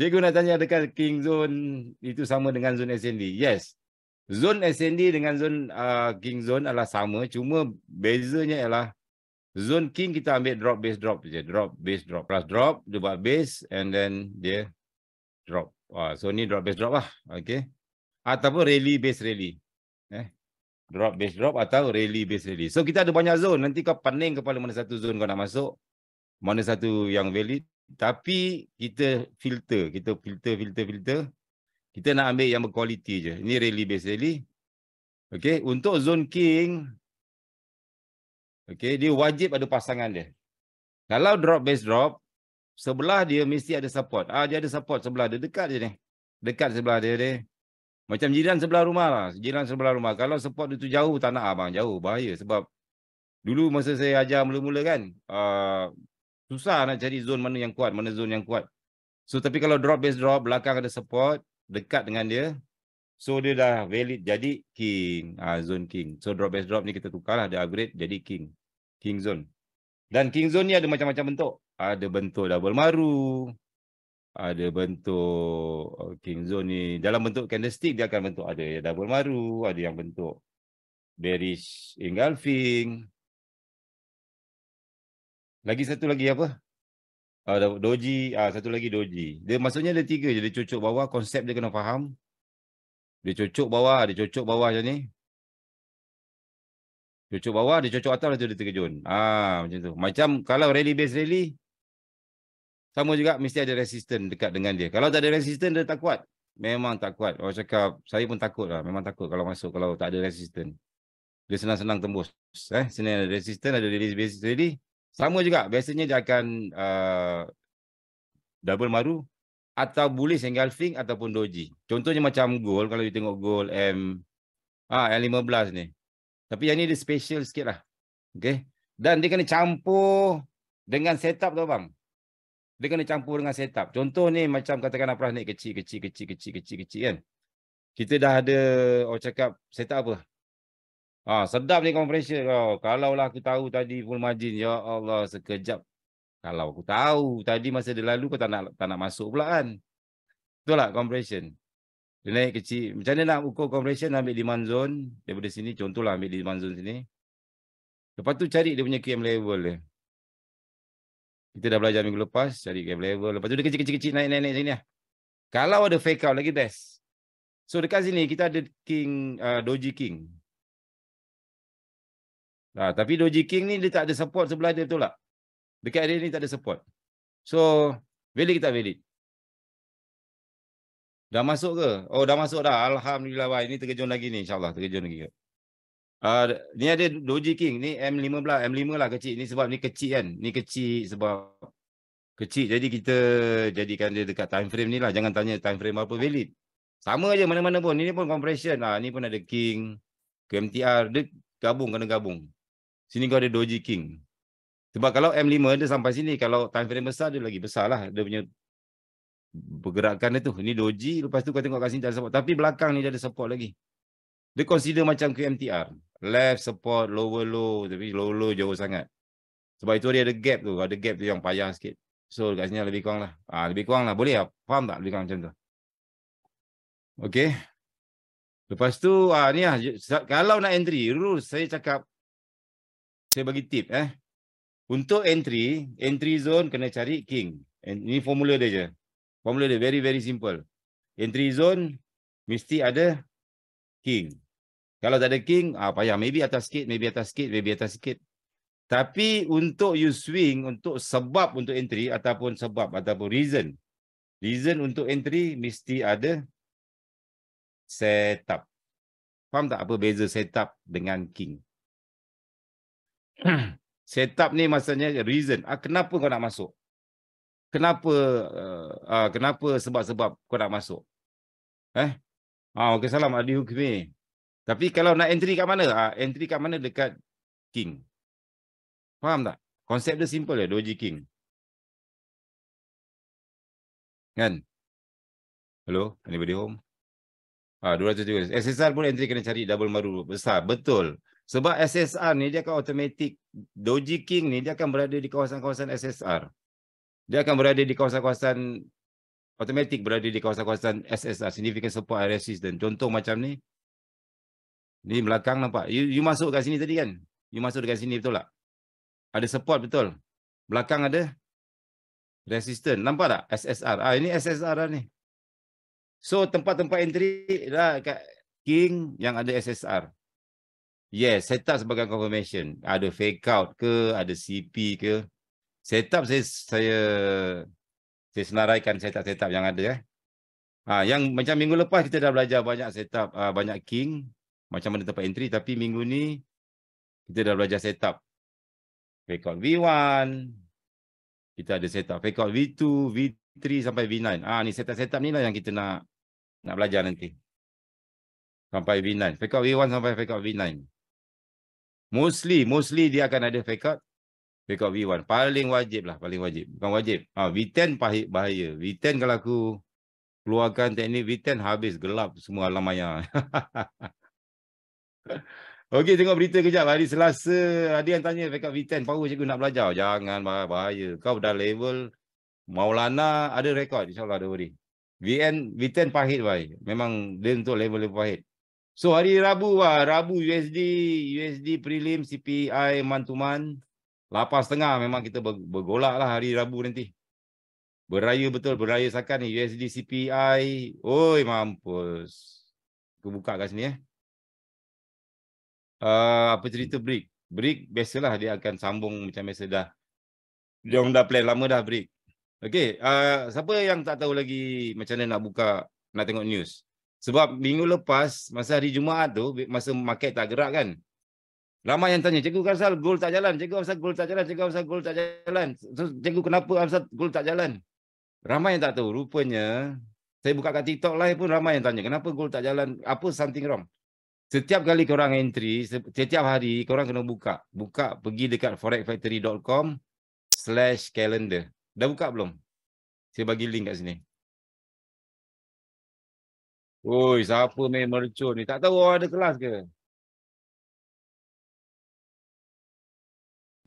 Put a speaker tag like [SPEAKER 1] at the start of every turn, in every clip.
[SPEAKER 1] Cikgu nak tanya adakah king zone itu sama dengan zone SND? Yes. Zone SND dengan zone uh, king zone adalah sama. Cuma bezanya ialah zone king kita ambil drop base drop je. Drop base drop. Plus drop, dia buat base and then dia drop. Uh, so ni drop base drop lah. Okay. Ataupun rally base rally. Eh. Drop base drop atau rally base rally. So kita ada banyak zone. Nanti kau pening kepala mana satu zone kau nak masuk. Mana satu yang valid. Tapi kita filter. Kita filter, filter, filter. Kita nak ambil yang berkualiti je. Ini rally base rally. Okay. Untuk zone king. Okay. Dia wajib ada pasangan dia. Kalau drop base drop. Sebelah dia mesti ada support. Ah Dia ada support sebelah dia. Dekat je ni. Dekat sebelah dia ni. Macam jiran sebelah rumah lah. Jiran sebelah rumah. Kalau support itu jauh, tak nak abang. Jauh, bahaya. Sebab dulu masa saya ajar mula-mula kan, uh, susah nak cari zone mana yang kuat, mana zone yang kuat. So, tapi kalau drop base drop, belakang ada support, dekat dengan dia, so dia dah valid jadi king, uh, zone king. So, drop base drop ni kita tukar lah, dia upgrade jadi king. King zone. Dan king zone ni ada macam-macam bentuk. Ada bentuk double maru, ada bentuk king zone ni dalam bentuk candlestick dia akan bentuk ada double maru ada yang bentuk bearish engulfing lagi satu lagi apa uh, doji uh, satu lagi doji dia maksudnya ada tiga je dia cocok bawah konsep dia kena faham dia cocok bawah dia cocok bawah macam ni cocok bawah dia cocok atas tu dia terkejun ah macam tu macam kalau rally base rally sama juga mesti ada resisten dekat dengan dia. Kalau tak ada resisten dia tak kuat. Memang tak kuat. Orang cakap saya pun takut lah. Memang takut kalau masuk kalau tak ada resisten. Dia senang-senang tembus. Eh, sini ada resisten, ada release basis ready. Sama juga. Biasanya dia akan uh, double maru atau bullish engulfing ataupun doji. Contohnya macam gold. Kalau you tengok gold M ah, M15 ni. Tapi yang ni dia special sikit lah. Okay. Dan dia kena campur dengan setup tu bang dia kena campur dengan setup. Contoh ni macam katakan apa naik kecil, kecil, kecil, kecil, kecil, kecil kan. Kita dah ada, orang cakap setup apa? Ha, sedap ni compression. Oh, kalau lah aku tahu tadi full margin, ya Allah sekejap. Kalau aku tahu tadi masa dia lalu kau tak nak, tak nak masuk pula kan. Betul tak compression? Dia naik kecil. Macam mana nak ukur compression ambil demand zone daripada sini. Contohlah ambil demand zone sini. Lepas tu cari dia punya QM level dia. Kita dah belajar minggu lepas, cari gap level. Lepas tu dia kecil-kecil naik naik naik sini lah. Kalau ada fake out lagi best. So dekat sini kita ada king uh, doji king. Nah, tapi doji king ni dia tak ada support sebelah dia betul tak? Dekat dia ni tak ada support. So, valid kita valid. Dah masuk ke? Oh, dah masuk dah. Alhamdulillah. Wah, ini terkejun lagi ni. InsyaAllah terkejun lagi. Uh, ni ada Doji King. Ni M15. M5 lah kecil. Ni sebab ni kecil kan. Ni kecil sebab kecil. Jadi kita jadikan dia dekat time frame ni lah. Jangan tanya time frame apa valid. Sama je mana-mana pun. Ni pun compression. Ah, ni pun ada King. KMTR. Dia gabung. Kena gabung. Sini kau ada Doji King. Sebab kalau M5 dia sampai sini. Kalau time frame besar dia lagi besar lah. Dia punya pergerakan dia tu. Ni Doji. Lepas tu kau tengok kat sini tak ada support. Tapi belakang ni dia ada support lagi. Dia consider macam KMTR left support lower low tapi low low jauh sangat sebab itu dia ada gap tu ada gap tu yang payah sikit so kat sini lebih kurang lah ah lebih kurang lah boleh tak faham tak lebih kurang macam tu okey lepas tu ah ni lah kalau nak entry rules saya cakap saya bagi tip eh untuk entry entry zone kena cari king ini formula dia je formula dia very very simple entry zone mesti ada king kalau tak ada king, ah, payah. Maybe atas sikit, maybe atas sikit, maybe atas sikit. Tapi untuk you swing, untuk sebab untuk entry ataupun sebab ataupun reason. Reason untuk entry mesti ada setup. Faham tak apa beza setup dengan king? setup ni maksudnya reason. Ah, kenapa kau nak masuk? Kenapa uh, uh, kenapa sebab-sebab kau nak masuk? Eh? Ah, okey salam Adi Hukmi. Tapi kalau nak entry kat mana? Ah, entry kat mana dekat king. Faham tak? Konsep dia simple ya, doji king. Kan? Hello, anybody home? Ah, 200 SSR pun entry kena cari double maru besar. Betul. Sebab SSR ni dia akan automatic. Doji King ni dia akan berada di kawasan-kawasan SSR. Dia akan berada di kawasan-kawasan automatik berada di kawasan-kawasan SSR, significant support and resistance. Contoh macam ni. Ni belakang nampak. You, you masuk kat sini tadi kan? You masuk dekat sini betul tak? Ada support betul. Belakang ada resistance. Nampak tak? SSR. Ah ini SSR lah ni. So tempat-tempat entry lah kat King yang ada SSR. Yes, setup sebagai confirmation. Ada fake out ke, ada CP ke. Setup saya saya saya senaraikan setup-setup yang ada eh. Ha, yang macam minggu lepas kita dah belajar banyak setup uh, banyak king macam mana tempat entry tapi minggu ni kita dah belajar setup fake out V1 kita ada setup fake out V2 V3 sampai V9 ah ni setup-setup ni lah yang kita nak nak belajar nanti sampai V9 fake out V1 sampai fake out V9 mostly mostly dia akan ada fake out. Fake out V1 paling wajib lah paling wajib. Bukan wajib. Ah V10 pahit bahaya. V10 kalau aku keluarkan teknik V10 habis gelap semua alam maya. Okey tengok berita kejap. Hari Selasa ada yang tanya fake out V10 power cikgu nak belajar? Jangan bahaya. Kau dah level Maulana ada rekod. Insyaallah ada worry. VN V10 pahit bhai. Memang dia untuk level-level pahit So hari Rabu lah, Rabu USD, USD prelim CPI mantuman. Lapas tengah memang kita bergolak lah hari Rabu nanti. Beraya betul, beraya sakan ni USD CPI. Oi mampus. Aku buka kat sini eh. Uh, apa cerita break? Break biasalah dia akan sambung macam biasa dah. Dia orang dah plan lama dah break. Okay, uh, siapa yang tak tahu lagi macam mana nak buka, nak tengok news? Sebab minggu lepas, masa hari Jumaat tu, masa market tak gerak kan, Ramai yang tanya, cikgu asal gol tak jalan, cikgu asal gol tak jalan, cikgu asal gol tak jalan. So, cikgu kenapa asal gol tak jalan? Ramai yang tak tahu, rupanya saya buka kat TikTok live pun ramai yang tanya, kenapa gol tak jalan, apa something wrong? Setiap kali korang entry, setiap hari korang kena buka. Buka, pergi dekat forexfactory.com slash calendar. Dah buka belum? Saya bagi link kat sini. Oi, siapa main mercun ni? Tak tahu orang ada kelas ke?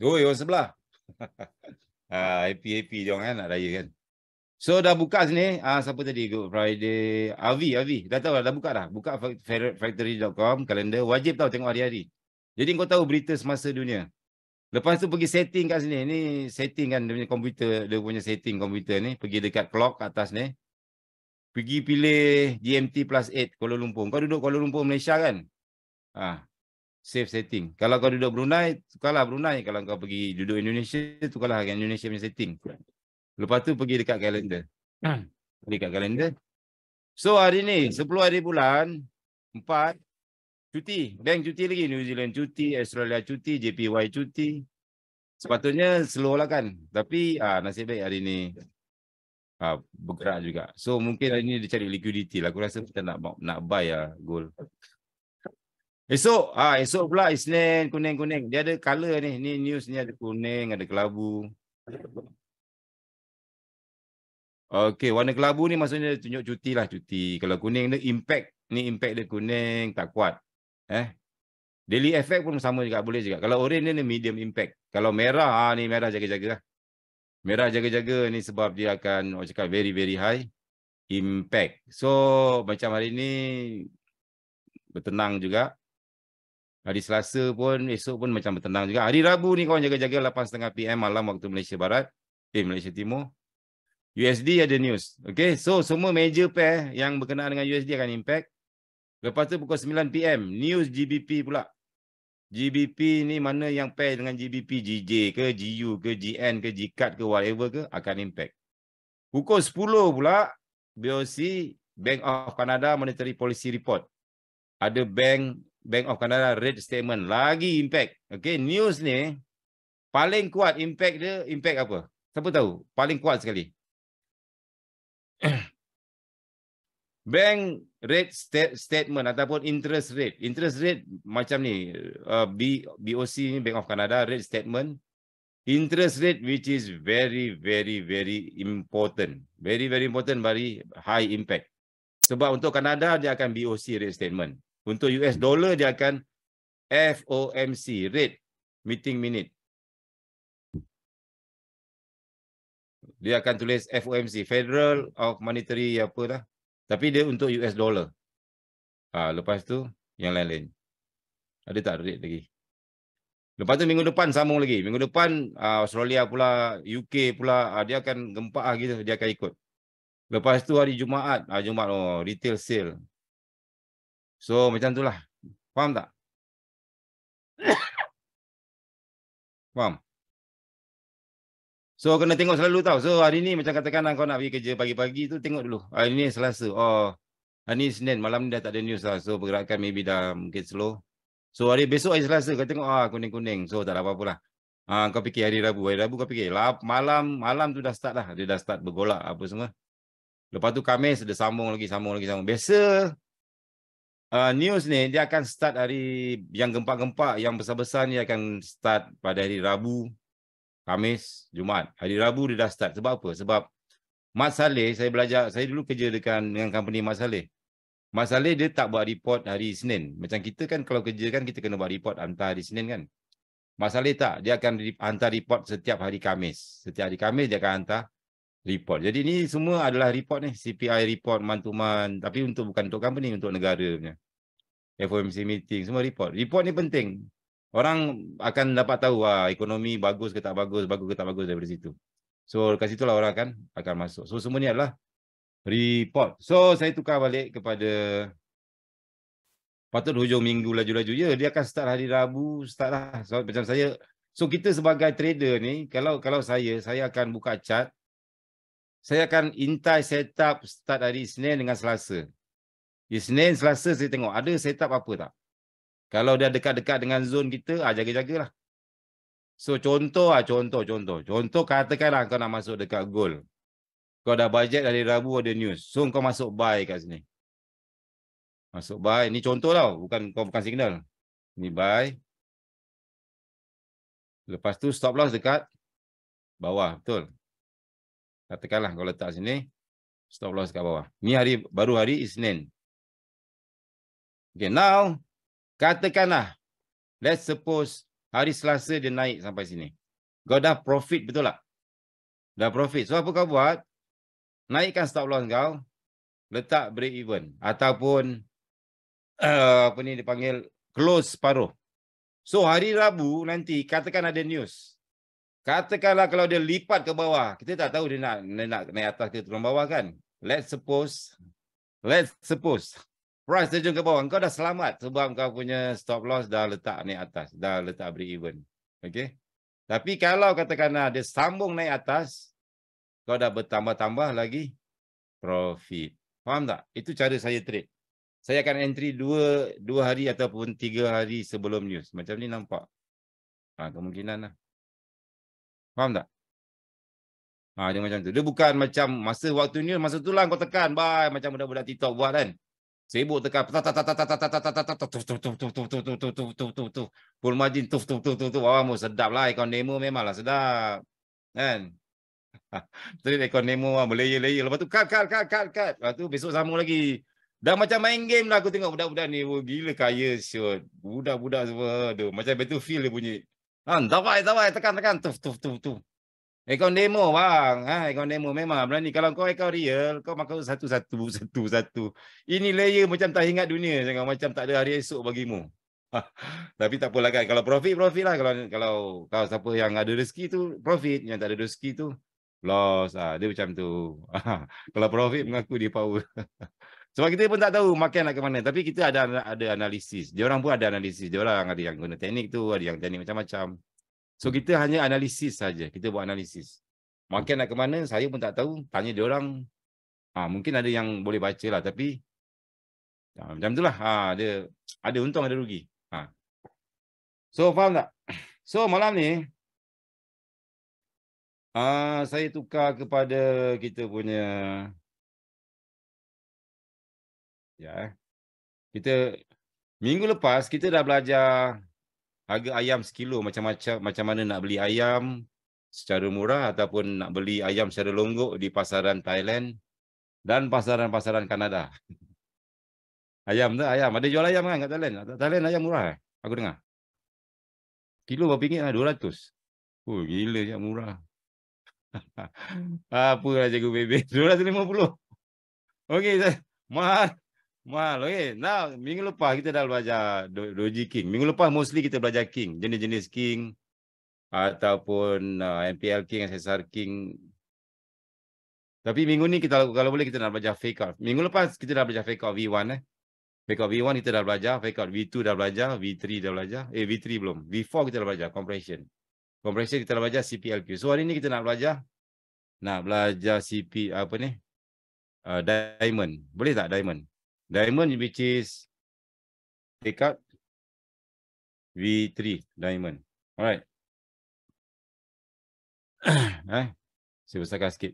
[SPEAKER 1] Oi, orang sebelah. ha, happy happy dia orang kan nak raya kan. So dah buka sini. Ah siapa tadi Good Friday? Avi, Avi. Dah tahu dah buka dah. Buka factory.com kalender wajib tahu tengok hari-hari. Jadi kau tahu berita semasa dunia. Lepas tu pergi setting kat sini. Ni setting kan dia punya komputer, dia punya setting komputer ni, pergi dekat clock atas ni. Pergi pilih GMT plus 8 Kuala Lumpur. Kau duduk Kuala Lumpur Malaysia kan? Ah, save setting. Kalau kau duduk Brunei, tukarlah Brunei. Kalau kau pergi duduk Indonesia, tukarlah Indonesia punya setting. Lepas tu pergi dekat kalender. pergi dekat kalender. So hari ni, 10 hari bulan, 4, cuti. Bank cuti lagi. New Zealand cuti, Australia cuti, JPY cuti. Sepatutnya slow lah kan. Tapi ah, nasib baik hari ni ah, bergerak juga. So mungkin hari ni dia cari liquidity lah. Aku rasa kita nak nak buy lah gold. Esok, ah esok pula Isnin kuning-kuning. Dia ada color ni. Ni news ni ada kuning, ada kelabu. Okey, warna kelabu ni maksudnya tunjuk cuti lah, cuti. Kalau kuning ni impact, ni impact dia kuning, tak kuat. Eh. Daily effect pun sama juga, boleh juga. Kalau orange ni, ni medium impact. Kalau merah, ah ni merah jaga-jaga lah. Merah jaga-jaga ni sebab dia akan, orang cakap very, very high impact. So, macam hari ni, bertenang juga. Hari Selasa pun, esok pun macam bertenang juga. Hari Rabu ni kawan jaga-jaga 8.30 PM malam waktu Malaysia Barat. Eh, Malaysia Timur. USD ada news. Okay, so semua major pair yang berkenaan dengan USD akan impact. Lepas tu pukul 9 PM, news GBP pula. GBP ni mana yang pair dengan GBP, GJ ke, GU ke, GN ke, GCAT ke, whatever ke, akan impact. Pukul 10 pula, BOC, Bank of Canada Monetary Policy Report. Ada bank Bank of Canada rate statement lagi impact. Okay, news ni paling kuat impact dia, impact apa? Siapa tahu? Paling kuat sekali. Bank rate stat statement ataupun interest rate. Interest rate macam ni, uh, B BOC ni Bank of Canada rate statement. Interest rate which is very very very important. Very very important, very high impact. Sebab untuk Canada dia akan BOC rate statement. Untuk US dollar dia akan FOMC rate meeting minute. Dia akan tulis FOMC, Federal of Monetary apa dah. Tapi dia untuk US dollar. Ha, lepas tu yang lain-lain. Ada tak rate lagi? Lepas tu minggu depan sambung lagi. Minggu depan uh, Australia pula, UK pula, uh, dia akan gempak lah gitu. Dia akan ikut. Lepas tu hari Jumaat, uh, Jumaat oh, retail sale. So macam tu lah. Faham tak? Faham? So kena tengok selalu tau. So hari ni macam katakan kau nak pergi kerja pagi-pagi tu tengok dulu. Hari ni Selasa. Oh, hari ni Senin. Malam ni dah tak ada news lah. So pergerakan maybe dah mungkin slow. So hari besok hari Selasa kau tengok ah kuning-kuning. So tak ada apa-apa lah. Ah, kau fikir hari Rabu. Hari Rabu kau fikir. Malam malam tu dah start lah. Dia dah start bergolak apa semua. Lepas tu Kamis ada sambung lagi, sambung lagi, sambung. Biasa uh, news ni dia akan start hari yang gempak-gempak, yang besar-besar ni akan start pada hari Rabu. Kamis, Jumaat. Hari Rabu dia dah start. Sebab apa? Sebab Mat Saleh, saya belajar, saya dulu kerja dengan, dengan company Mat Saleh. Mat Saleh dia tak buat report hari Senin. Macam kita kan kalau kerja kan kita kena buat report hantar hari Senin kan. Mat Saleh tak. Dia akan hantar report setiap hari Kamis. Setiap hari Kamis dia akan hantar report. Jadi ni semua adalah report ni. CPI report man to man. Tapi untuk bukan untuk company, untuk negara punya. FOMC meeting, semua report. Report ni penting orang akan dapat tahu wah ekonomi bagus ke tak bagus, bagus ke tak bagus daripada situ. So kat situlah orang akan akan masuk. So semua ni adalah report. So saya tukar balik kepada patut hujung minggu laju-laju. Ya, dia akan start hari Rabu, start lah. So, macam saya, so kita sebagai trader ni, kalau kalau saya, saya akan buka chart. Saya akan intai setup start hari Senin dengan Selasa. Di Senin, Selasa saya tengok ada setup apa tak. Kalau dia dekat-dekat dengan zone kita, ah jaga-jagalah. So contoh ah contoh contoh. Contoh katakanlah kau nak masuk dekat goal. Kau dah budget dari Rabu ada news. So kau masuk buy kat sini. Masuk buy. Ni contoh tau, bukan kau bukan signal. Ni buy. Lepas tu stop loss dekat bawah, betul. Katakanlah kau letak sini stop loss dekat bawah. Ni hari baru hari Isnin. Okay, now Katakanlah, let's suppose hari Selasa dia naik sampai sini. Kau dah profit betul tak? Dah profit. So apa kau buat? Naikkan stop loss kau. Letak break even. Ataupun uh, apa ni dipanggil close separuh. So hari Rabu nanti katakan ada news. Katakanlah kalau dia lipat ke bawah. Kita tak tahu dia nak, dia nak naik atas ke turun bawah kan. Let's suppose. Let's suppose price terjun ke bawah, kau dah selamat sebab kau punya stop loss dah letak naik atas, dah letak break even. Okay. Tapi kalau katakanlah dia sambung naik atas, kau dah bertambah-tambah lagi profit. Faham tak? Itu cara saya trade. Saya akan entry dua, dua hari ataupun tiga hari sebelum news. Macam ni nampak. Ha, kemungkinan lah. Faham tak? Ha, dia macam tu. Dia bukan macam masa waktu news, masa tu lah kau tekan. Bye. Macam budak-budak TikTok buat kan. Sibuk tekan full margin tuf tuf tuf tuf tuf wah mu sedap lah ikon demo memanglah sedap kan Terus ikon demo lah berlayer-layer lepas tu cut cut cut cut cut lepas tu besok sambung lagi dah macam main game lah aku tengok budak-budak ni oh, gila kaya siot budak-budak semua tu macam battlefield dia bunyi Ha, tawai, tawai, tekan, tekan, tuf, tuf, tuf, tuf. Akaun demo bang, ha, akaun demo memang berani. Kalau kau akaun real, kau makan satu-satu, satu-satu. Ini layer macam tak ingat dunia, jangan macam tak ada hari esok bagimu. Tapi tak apalah kan, kalau profit, profit lah. Kalau kalau kau siapa yang ada rezeki tu, profit. Yang tak ada rezeki tu, loss. Ha, dia macam tu. kalau profit, mengaku dia power. Sebab kita pun tak tahu makan nak ke mana. Tapi kita ada ada analisis. Dia orang pun ada analisis. Dia orang ada yang guna teknik tu, ada yang teknik macam-macam. So kita hanya analisis saja. Kita buat analisis. Makin nak ke mana saya pun tak tahu. Tanya dia orang. Ha, mungkin ada yang boleh baca lah tapi ha, macam itulah. Ha, ada ada untung ada rugi. Ha. So faham tak? So malam ni uh, saya tukar kepada kita punya ya kita minggu lepas kita dah belajar harga ayam sekilo macam-macam macam mana nak beli ayam secara murah ataupun nak beli ayam secara longgok di pasaran Thailand dan pasaran-pasaran Kanada. ayam tu ayam. Ada jual ayam kan kat Thailand? Thailand ayam murah eh? Aku dengar. Kilo berapa ringgit lah? 200. Oh, gila je murah. Apalah cikgu bebek. 250. Okey, mahal. Mahal. Okey. Now, minggu lepas kita dah belajar Doji King. Minggu lepas mostly kita belajar King. Jenis-jenis King. Ataupun uh, MPL King, SSR King. Tapi minggu ni kita kalau boleh kita nak belajar fake out. Minggu lepas kita dah belajar fake out V1 eh. Fake out V1 kita dah belajar, fake out V2 dah belajar, V3 dah belajar. Eh V3 belum. V4 kita dah belajar compression. Compression kita dah belajar CPLQ. So hari ni kita nak belajar nak belajar CP apa ni? Uh, diamond. Boleh tak diamond? Diamond which is fake out V3 diamond. Alright. eh, saya besarkan sikit.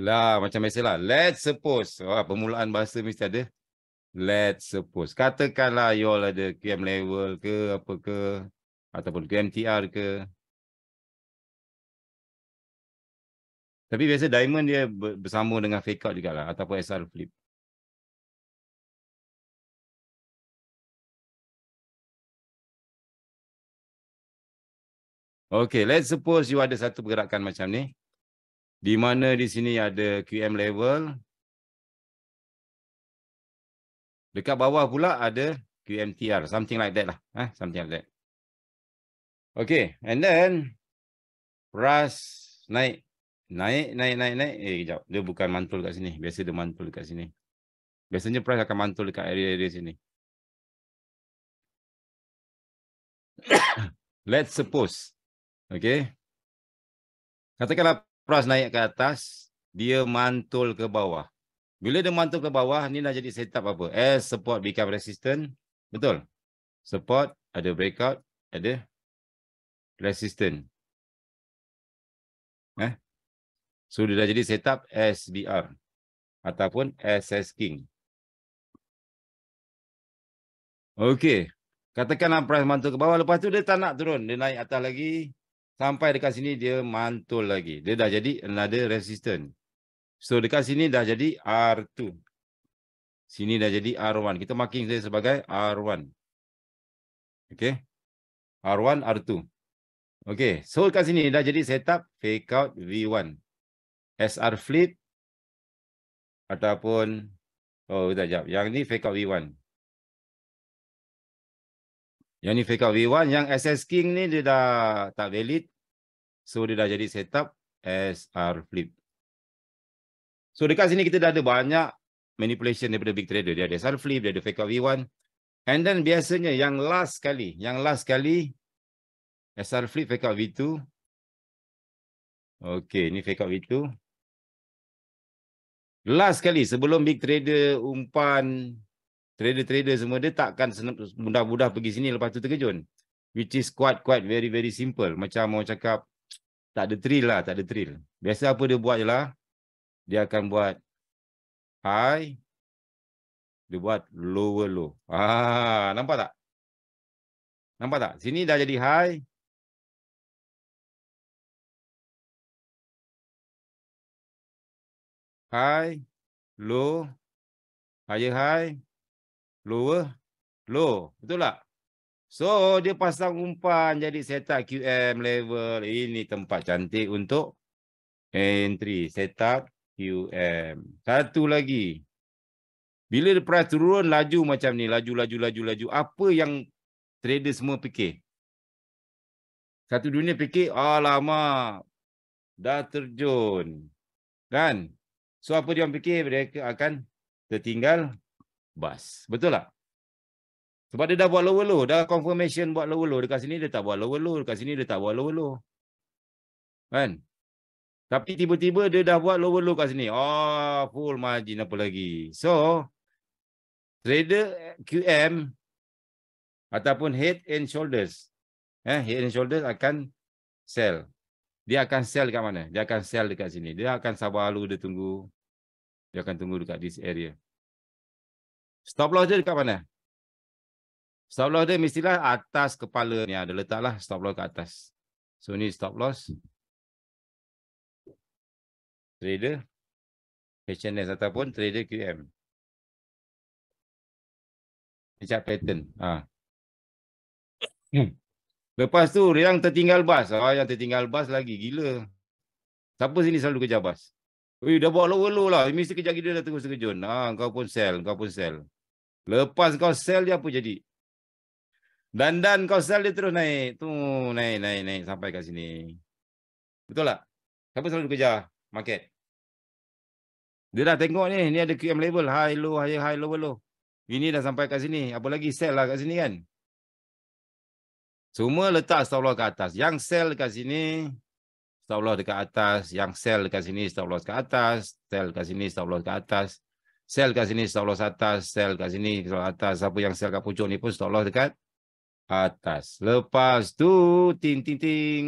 [SPEAKER 1] Lah macam biasalah. Let's suppose. Oh, permulaan bahasa mesti ada. Let's suppose. Katakanlah you all ada QM level ke apa ke. Ataupun QMTR ke. Tapi biasa diamond dia bersama dengan fake out juga lah. Ataupun SR flip. Okay, let's suppose you ada satu pergerakan macam ni di mana di sini ada QM level. Dekat bawah pula ada QMTR, something like that lah. Eh? Something like that. Okay, and then price naik. Naik, naik, naik, naik. Eh, kejap. Dia bukan mantul kat sini. Biasa dia mantul kat sini. Biasanya price akan mantul dekat area-area sini. Let's suppose. Okay. Katakanlah Pras naik ke atas, dia mantul ke bawah. Bila dia mantul ke bawah, ni dah jadi setup apa? As support become resistant. Betul? Support, ada breakout, ada resistant. Eh? So, dia dah jadi setup SBR. Ataupun SS King. Okey. Katakanlah price mantul ke bawah. Lepas tu dia tak nak turun. Dia naik atas lagi. Sampai dekat sini dia mantul lagi. Dia dah jadi another resistant. So dekat sini dah jadi R2. Sini dah jadi R1. Kita marking dia sebagai R1. Okay. R1, R2. Okay. So dekat sini dah jadi setup fake out V1. SR flip. Ataupun. Oh, kita jap. Yang ni fake out V1. Yang ni fake out V1. Yang SS King ni dia dah tak valid. So dia dah jadi setup SR flip. So dekat sini kita dah ada banyak manipulation daripada big trader. Dia ada SR flip, dia ada fake out V1. And then biasanya yang last kali, yang last kali SR flip fake out V2. Okay, ni fake out V2. Last kali sebelum big trader umpan trader-trader semua dia takkan mudah-mudah pergi sini lepas tu terkejun. Which is quite quite very very simple. Macam mau cakap tak ada thrill lah, tak ada thrill. Biasa apa dia buat je lah. Dia akan buat high. Dia buat lower low. Ah, nampak tak? Nampak tak? Sini dah jadi high. High. Low. Higher high. Lower. Low. Betul tak? So dia pasang umpan jadi setup QM level. Ini tempat cantik untuk entry. Setup QM. Satu lagi. Bila dia price turun laju macam ni. Laju, laju, laju, laju. Apa yang trader semua fikir? Satu dunia fikir, alamak. Dah terjun. Kan? So apa dia fikir? Mereka akan tertinggal bas. Betul tak? Sebab dia dah buat lower low. Dah confirmation buat lower low. Dekat sini dia tak buat lower low. Dekat sini dia tak buat lower low. Kan? Tapi tiba-tiba dia dah buat lower low kat sini. Oh, full margin apa lagi. So, trader QM ataupun head and shoulders. Eh, head and shoulders akan sell. Dia akan sell dekat mana? Dia akan sell dekat sini. Dia akan sabar lalu dia tunggu. Dia akan tunggu dekat this area. Stop loss dia dekat mana? Stop loss dia mestilah atas kepala ni ada letaklah stop loss ke atas. So ni stop loss. Trader HNS ataupun trader QM. Ni cak pattern. Ha. Hmm. Lepas tu yang tertinggal bas. Ah, yang tertinggal bas lagi gila. Siapa sini selalu kejar bas? Ui, dah bawa lower low lah. Mesti kejap kita dah terus terkejun. Ah, kau pun sell, kau pun sell. Lepas kau sell dia apa jadi? Dan dan kau sell dia terus naik. Tu naik naik naik sampai kat sini. Betul tak? Siapa selalu kejar market? Dia dah tengok ni, ni ada QM level high low high high low low. Ini dah sampai kat sini. Apa lagi sell lah kat sini kan? Semua letak loss kat atas. Yang sell kat sini loss dekat atas, yang sell dekat sini loss kat atas, sell kat sini loss kat atas, sell kat sini loss atas, sell kat sini loss atas, siapa yang sell kat pucuk ni pun loss dekat atas. Lepas tu ting ting ting.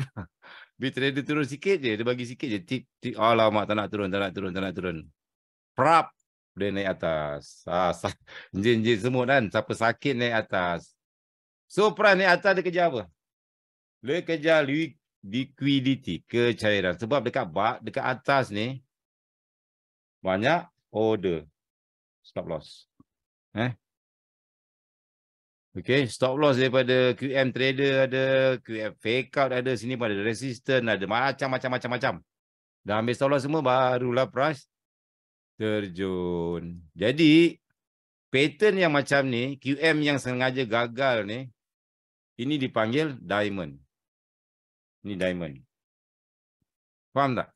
[SPEAKER 1] Bi trader turun sikit je, dia bagi sikit je. Tik tik alamak tak nak turun, tak nak turun, tak nak turun. Prap dia naik atas. Ah, jin-jin semua kan, siapa sakit naik atas. So price naik atas dia kejar apa? Dia kejar liquidity, kecairan. Sebab dekat bak, dekat atas ni, banyak order. Stop loss. Eh? Okay, stop loss daripada QM trader ada, QM fake out ada, sini pun ada resistance, ada macam-macam-macam-macam. Dah ambil stop loss semua, barulah price terjun. Jadi, pattern yang macam ni, QM yang sengaja gagal ni, ini dipanggil diamond. Ini diamond. Faham tak?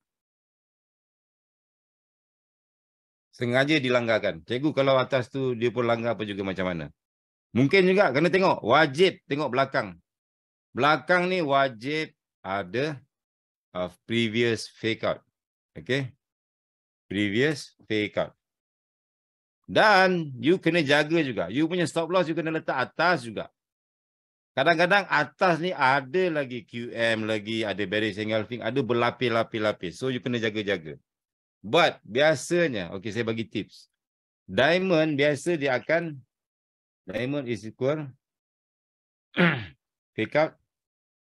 [SPEAKER 1] Sengaja dilanggarkan. Cikgu kalau atas tu dia pun langgar apa juga macam mana. Mungkin juga kena tengok. Wajib tengok belakang. Belakang ni wajib ada of previous fake out. Okay. Previous fake out. Dan you kena jaga juga. You punya stop loss you kena letak atas juga. Kadang-kadang atas ni ada lagi QM lagi, ada bearish engulfing, ada berlapis-lapis-lapis. So you kena jaga-jaga. But biasanya, okay saya bagi tips. Diamond biasa dia akan, diamond is equal, pick up,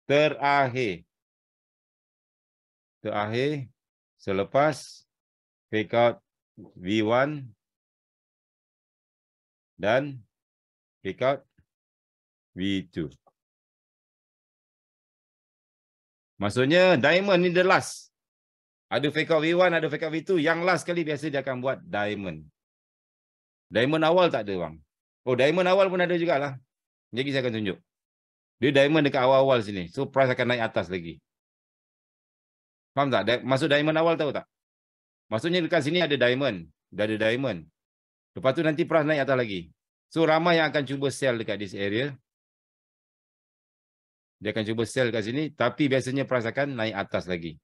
[SPEAKER 1] terakhir. Terakhir, selepas pick out V1 dan pick out V2. Maksudnya diamond ni the last. Ada fake out V1, ada fake out V2. Yang last kali biasa dia akan buat diamond. Diamond awal tak ada bang. Oh diamond awal pun ada jugalah. Jadi saya akan tunjuk. Dia diamond dekat awal-awal sini. So price akan naik atas lagi. Faham tak? Masuk diamond awal tahu tak? Maksudnya dekat sini ada diamond. Dah ada diamond. Lepas tu nanti price naik atas lagi. So ramai yang akan cuba sell dekat this area. Dia akan cuba sell kat sini. Tapi biasanya price akan naik atas lagi.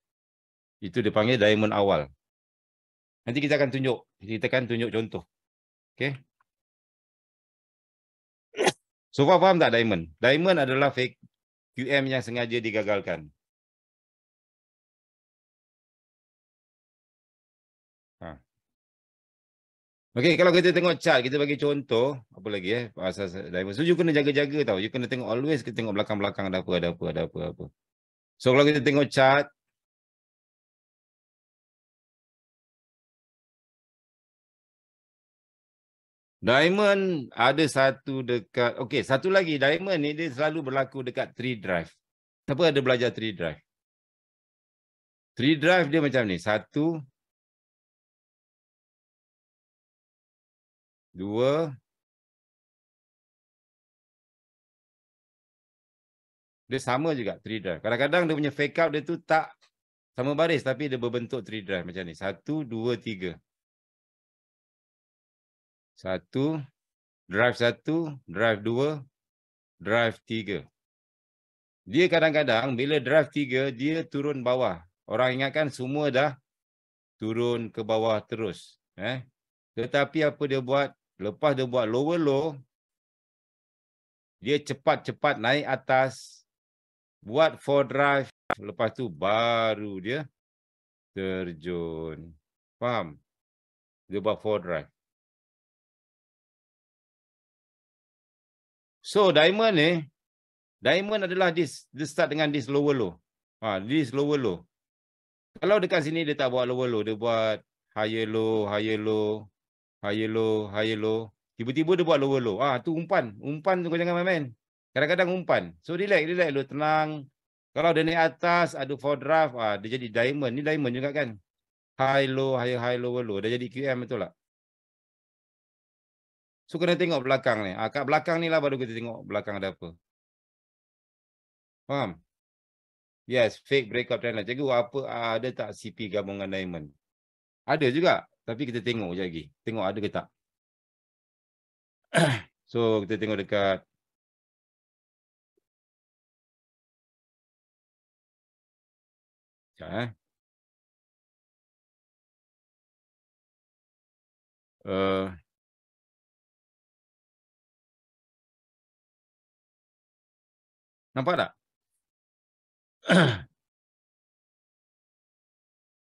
[SPEAKER 1] Itu dia panggil diamond awal. Nanti kita akan tunjuk. Kita akan tunjuk contoh. Okay. So faham tak diamond? Diamond adalah fake QM yang sengaja digagalkan. Okey, kalau kita tengok chart, kita bagi contoh, apa lagi eh, asas diamond. So, you kena jaga-jaga tau. You kena tengok always, kita tengok belakang-belakang ada apa, ada apa, ada apa, apa. So, kalau kita tengok chart, diamond ada satu dekat, okey, satu lagi, diamond ni dia selalu berlaku dekat three drive. Siapa ada belajar three drive? Three drive dia macam ni, satu, Dua. Dia sama juga three drive. Kadang-kadang dia punya fake out dia tu tak sama baris tapi dia berbentuk three drive macam ni. Satu, dua, tiga. Satu, drive satu, drive dua, drive tiga. Dia kadang-kadang bila drive tiga, dia turun bawah. Orang ingatkan semua dah turun ke bawah terus. Eh? Tetapi apa dia buat? Lepas dia buat lower low, dia cepat-cepat naik atas, buat four drive, lepas tu baru dia terjun. Faham? Dia buat four drive. So diamond ni, diamond adalah this, dia start dengan this lower low. Ha, this lower low. Kalau dekat sini dia tak buat lower low, dia buat higher low, higher low, higher low, higher low. Tiba-tiba dia buat lower low. Ah tu umpan. Umpan tu kau jangan main-main. Kadang-kadang umpan. So relax, relax dulu, tenang. Kalau dia naik atas, ada four draft, ah, dia jadi diamond. Ni diamond juga kan. High, low, high, high, low, low. Dah jadi QM betul tak? So kena tengok belakang ni. Ah, kat belakang ni lah baru kita tengok belakang ada apa. Faham? Yes, fake breakup trend line. Cikgu, apa ada tak CP gabungan diamond? Ada juga. Tapi kita tengok je lagi. Tengok ada ke tak. so kita tengok dekat. Sekejap eh. Uh, Nampak tak?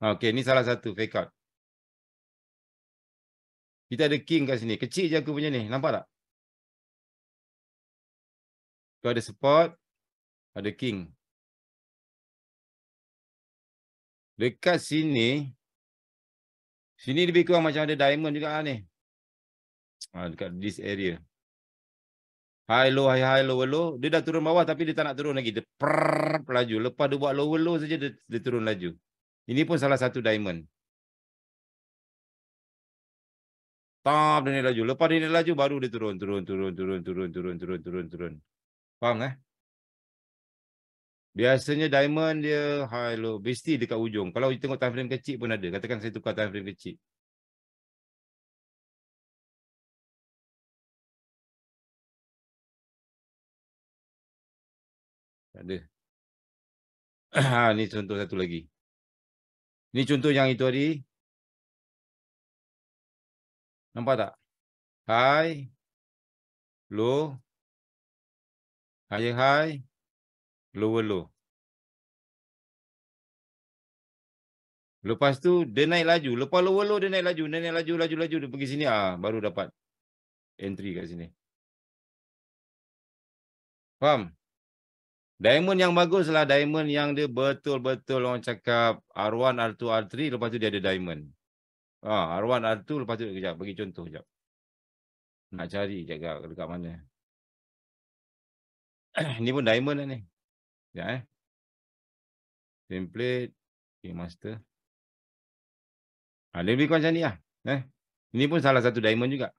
[SPEAKER 1] Okey, ni salah satu fake out. Kita ada king kat sini. Kecil je aku punya ni. Nampak tak? Tu ada support. Ada king. Dekat sini. Sini lebih kurang macam ada diamond juga lah ni. Ha, dekat this area. High low, high high, low low. Dia dah turun bawah tapi dia tak nak turun lagi. Dia prrrr, pelaju. Lepas dia buat low low saja dia, dia turun laju. Ini pun salah satu diamond. Tap dia naik laju. Lepas dia naik laju baru dia turun, turun, turun, turun, turun, turun, turun, turun, turun. Faham eh? Biasanya diamond dia high low. Mesti dekat ujung. Kalau kita tengok time frame kecil pun ada. Katakan saya tukar time frame kecil. Tak ada. Ha, ni contoh satu lagi. Ni contoh yang itu tadi. Nampak tak? High. Low. Higher high. Lower low. Lepas tu dia naik laju. Lepas lower low dia naik laju. Dia naik laju, laju, laju. Dia pergi sini. Ah, baru dapat entry kat sini. Faham? Diamond yang bagus lah diamond yang dia betul-betul orang cakap R1, R2, R3 lepas tu dia ada diamond. Ha, R1, R2 lepas tu kejap bagi contoh kejap. Nak cari jaga dekat mana. Ni pun diamond lah ni. Ya eh. Template. Okay, master. Ha, lebih kurang macam ni lah. Eh. Ini pun salah satu diamond juga.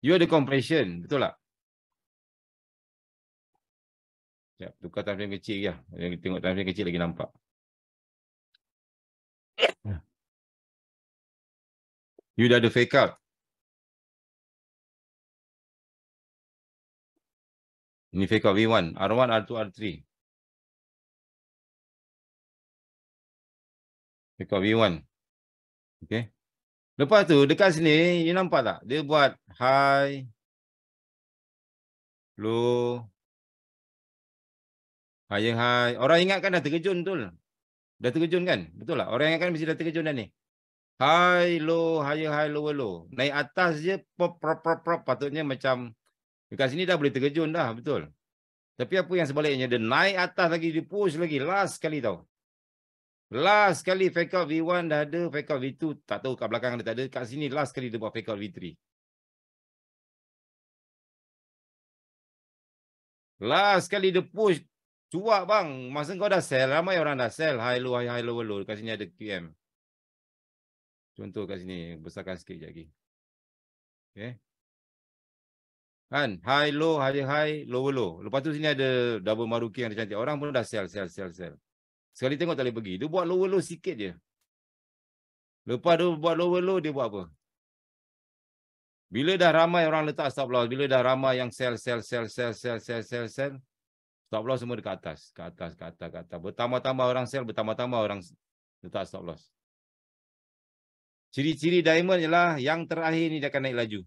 [SPEAKER 1] You ada compression. Betul tak? Sekejap, tukar time frame kecil je. Yang tengok time frame kecil lagi nampak. You dah ada fake out. Ini fake out V1. R1, R2, R3. Fake out V1. Okay. Lepas tu, dekat sini, you nampak tak? Dia buat high, low, Hai hai. Orang ingat kan dah terkejun betul. Dah terkejun kan? Betul tak? Orang ingat kan mesti dah terkejun dah ni. High, low, higher, high, lower, low. Naik atas je, pop, pop, pop, pop. Patutnya macam, dekat sini dah boleh terkejun dah, betul. Tapi apa yang sebaliknya, dia naik atas lagi, dia push lagi. Last sekali tau. Last sekali fake out V1 dah ada, fake out V2 tak tahu kat belakang dia tak ada. Kat sini last sekali dia buat fake out V3. Last sekali dia push Cuak bang, masa kau dah sell, ramai orang dah sell. High low, high, high low, low. Kat sini ada QM. Contoh kat sini, besarkan sikit lagi. Okay. Kan, high low, high high, low low. Lepas tu sini ada double maruki yang cantik. Orang pun dah sell, sell, sell, sell. Sekali tengok tak boleh pergi. Dia buat low low sikit je. Lepas tu buat low low, dia buat apa? Bila dah ramai orang letak stop loss, bila dah ramai yang sell, sell, sell, sell, sell, sell, sell, sell, Stop loss semua dekat atas, ke atas, ke atas, ke atas. Bertambah-tambah orang sell, bertambah-tambah orang letak stop loss. Ciri-ciri diamond ialah yang terakhir ni dia akan naik laju.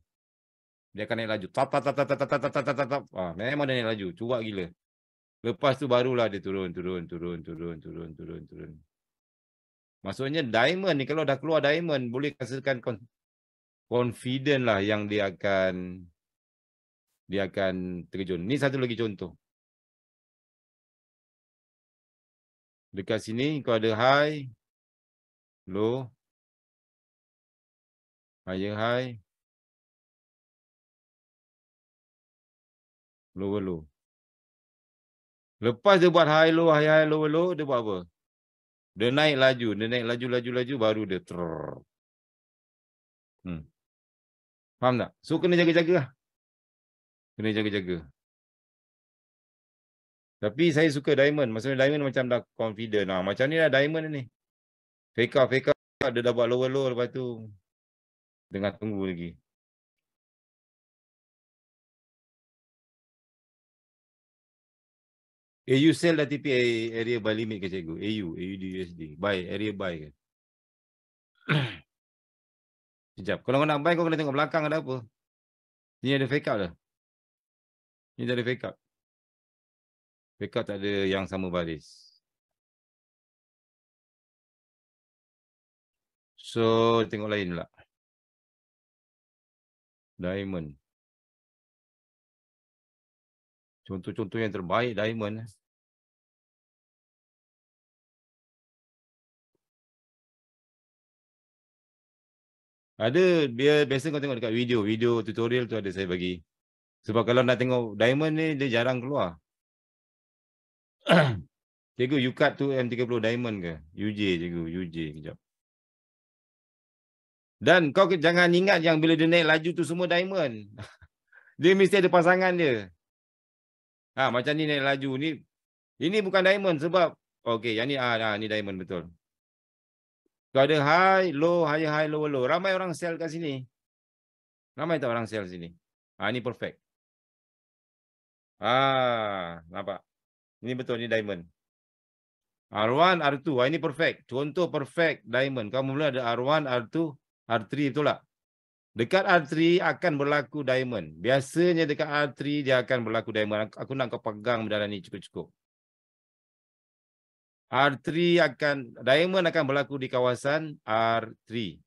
[SPEAKER 1] Dia akan naik laju. Tap tap tap tap tap tap tap tap tap. Ah, memang dia naik laju, cuak gila. Lepas tu barulah dia turun, turun, turun, turun, turun, turun, turun. Maksudnya diamond ni kalau dah keluar diamond boleh hasilkan confident lah yang dia akan dia akan terjun. Ni satu lagi contoh. Dekat sini kau ada high, low, high, lower low. Lepas dia buat low, high high low low, dia buat apa? Dia naik laju, dia naik laju laju laju baru dia ter. Hmm. Faham tak? So kena jaga-jaga lah. Kena jaga-jaga. Tapi saya suka diamond. Maksudnya diamond macam dah confident. Nah, macam ni lah diamond ni. Out. Dia dah buat lower low lepas tu. Tengah tunggu lagi. AU sell dah TP area buy limit ke cikgu? AU, AUD USD. Buy, area buy ke? Sekejap. Kalau nak buy, kau kena tengok belakang ada apa. Ni ada fake out dah. Ni tak ada fake out. Fake out tak ada yang sama baris. So, tengok lain pula. Diamond. Contoh-contoh yang terbaik diamond. Eh. Ada dia biasa kau tengok dekat video, video tutorial tu ada saya bagi. Sebab kalau nak tengok diamond ni dia jarang keluar. cikgu you cut tu M30 diamond ke? UJ cikgu, UJ kejap. Dan kau jangan ingat yang bila dia naik laju tu semua diamond. dia mesti ada pasangan dia. Ha macam ni naik laju ni ini bukan diamond sebab okey yang ni ah, ah ni diamond betul. Kau ada high, low, high, high, low, low. Ramai orang sell kat sini. Ramai tak orang sell sini. Ha, ini perfect. Ah, nampak? Ini betul, ini diamond. R1, R2. Ha, ini perfect. Contoh perfect diamond. Kamu mula ada R1, R2, R3. Betul tak? Dekat R3 akan berlaku diamond. Biasanya dekat R3 dia akan berlaku diamond. Aku nak kau pegang benda ni cukup-cukup. R3 akan diamond akan berlaku di kawasan R3.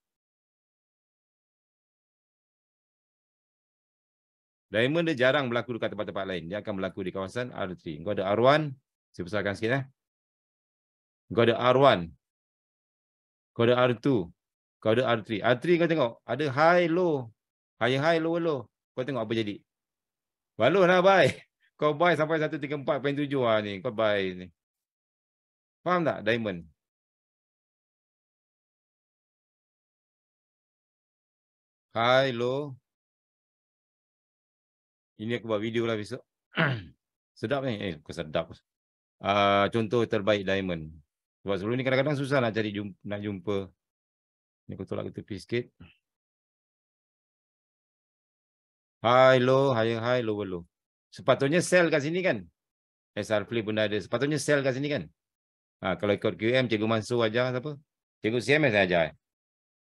[SPEAKER 1] Diamond dia jarang berlaku dekat tempat-tempat lain. Dia akan berlaku di kawasan R3. Kau ada R1. Saya besarkan sikit. Eh. Kau ada R1. Kau ada R2. Kau ada R3. R3 kau tengok. Ada high, low. High, high, low, low. Kau tengok apa jadi. Balon lah, buy. Kau buy sampai 134.7 lah ni. Kau buy ni. Faham tak diamond? Hai, low. Ini aku buat video lah besok. sedap ni. Eh, aku sedap. Uh, contoh terbaik diamond. Sebab sebelum ni kadang-kadang susah nak cari jumpa, nak jumpa. Ni aku tolak ke tepi sikit. High, low, higher, high, lower, low. Sepatutnya sell kat sini kan? SR flip pun ada. Sepatutnya sell kat sini kan? Ha, kalau ikut QM, Cikgu Mansur ajar siapa? Cikgu CMS saya ajar.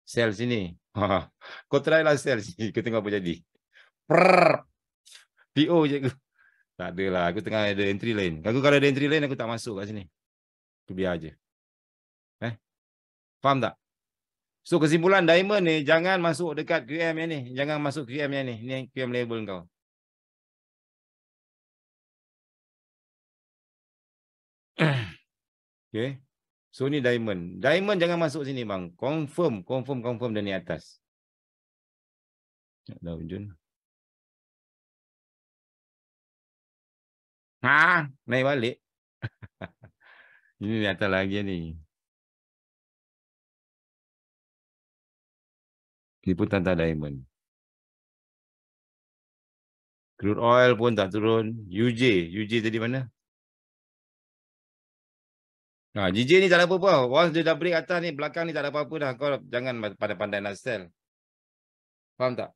[SPEAKER 1] Sel sini. Ha, kau try lah sel sini. Kau tengok apa jadi. Prrr. PO cikgu. Tak adalah. Aku tengah ada entry lain. Aku kalau ada entry lain, aku tak masuk kat sini. Aku biar aja. Eh? Faham tak? So kesimpulan diamond ni, jangan masuk dekat QM yang ni. Jangan masuk QM yang ni. Ni QM label kau. Okay. So ni diamond. Diamond jangan masuk sini bang. Confirm, confirm, confirm dan ni atas. Dah ujung. Ha, naik balik. ini ni atas lagi ni. Pun tanda diamond. Crude oil pun tak turun. UJ. UJ tadi mana? Ha, JJ ni tak ada apa-apa. Once dia dah break atas ni, belakang ni tak ada apa-apa dah. Kau jangan pandai-pandai nak sell. Faham tak?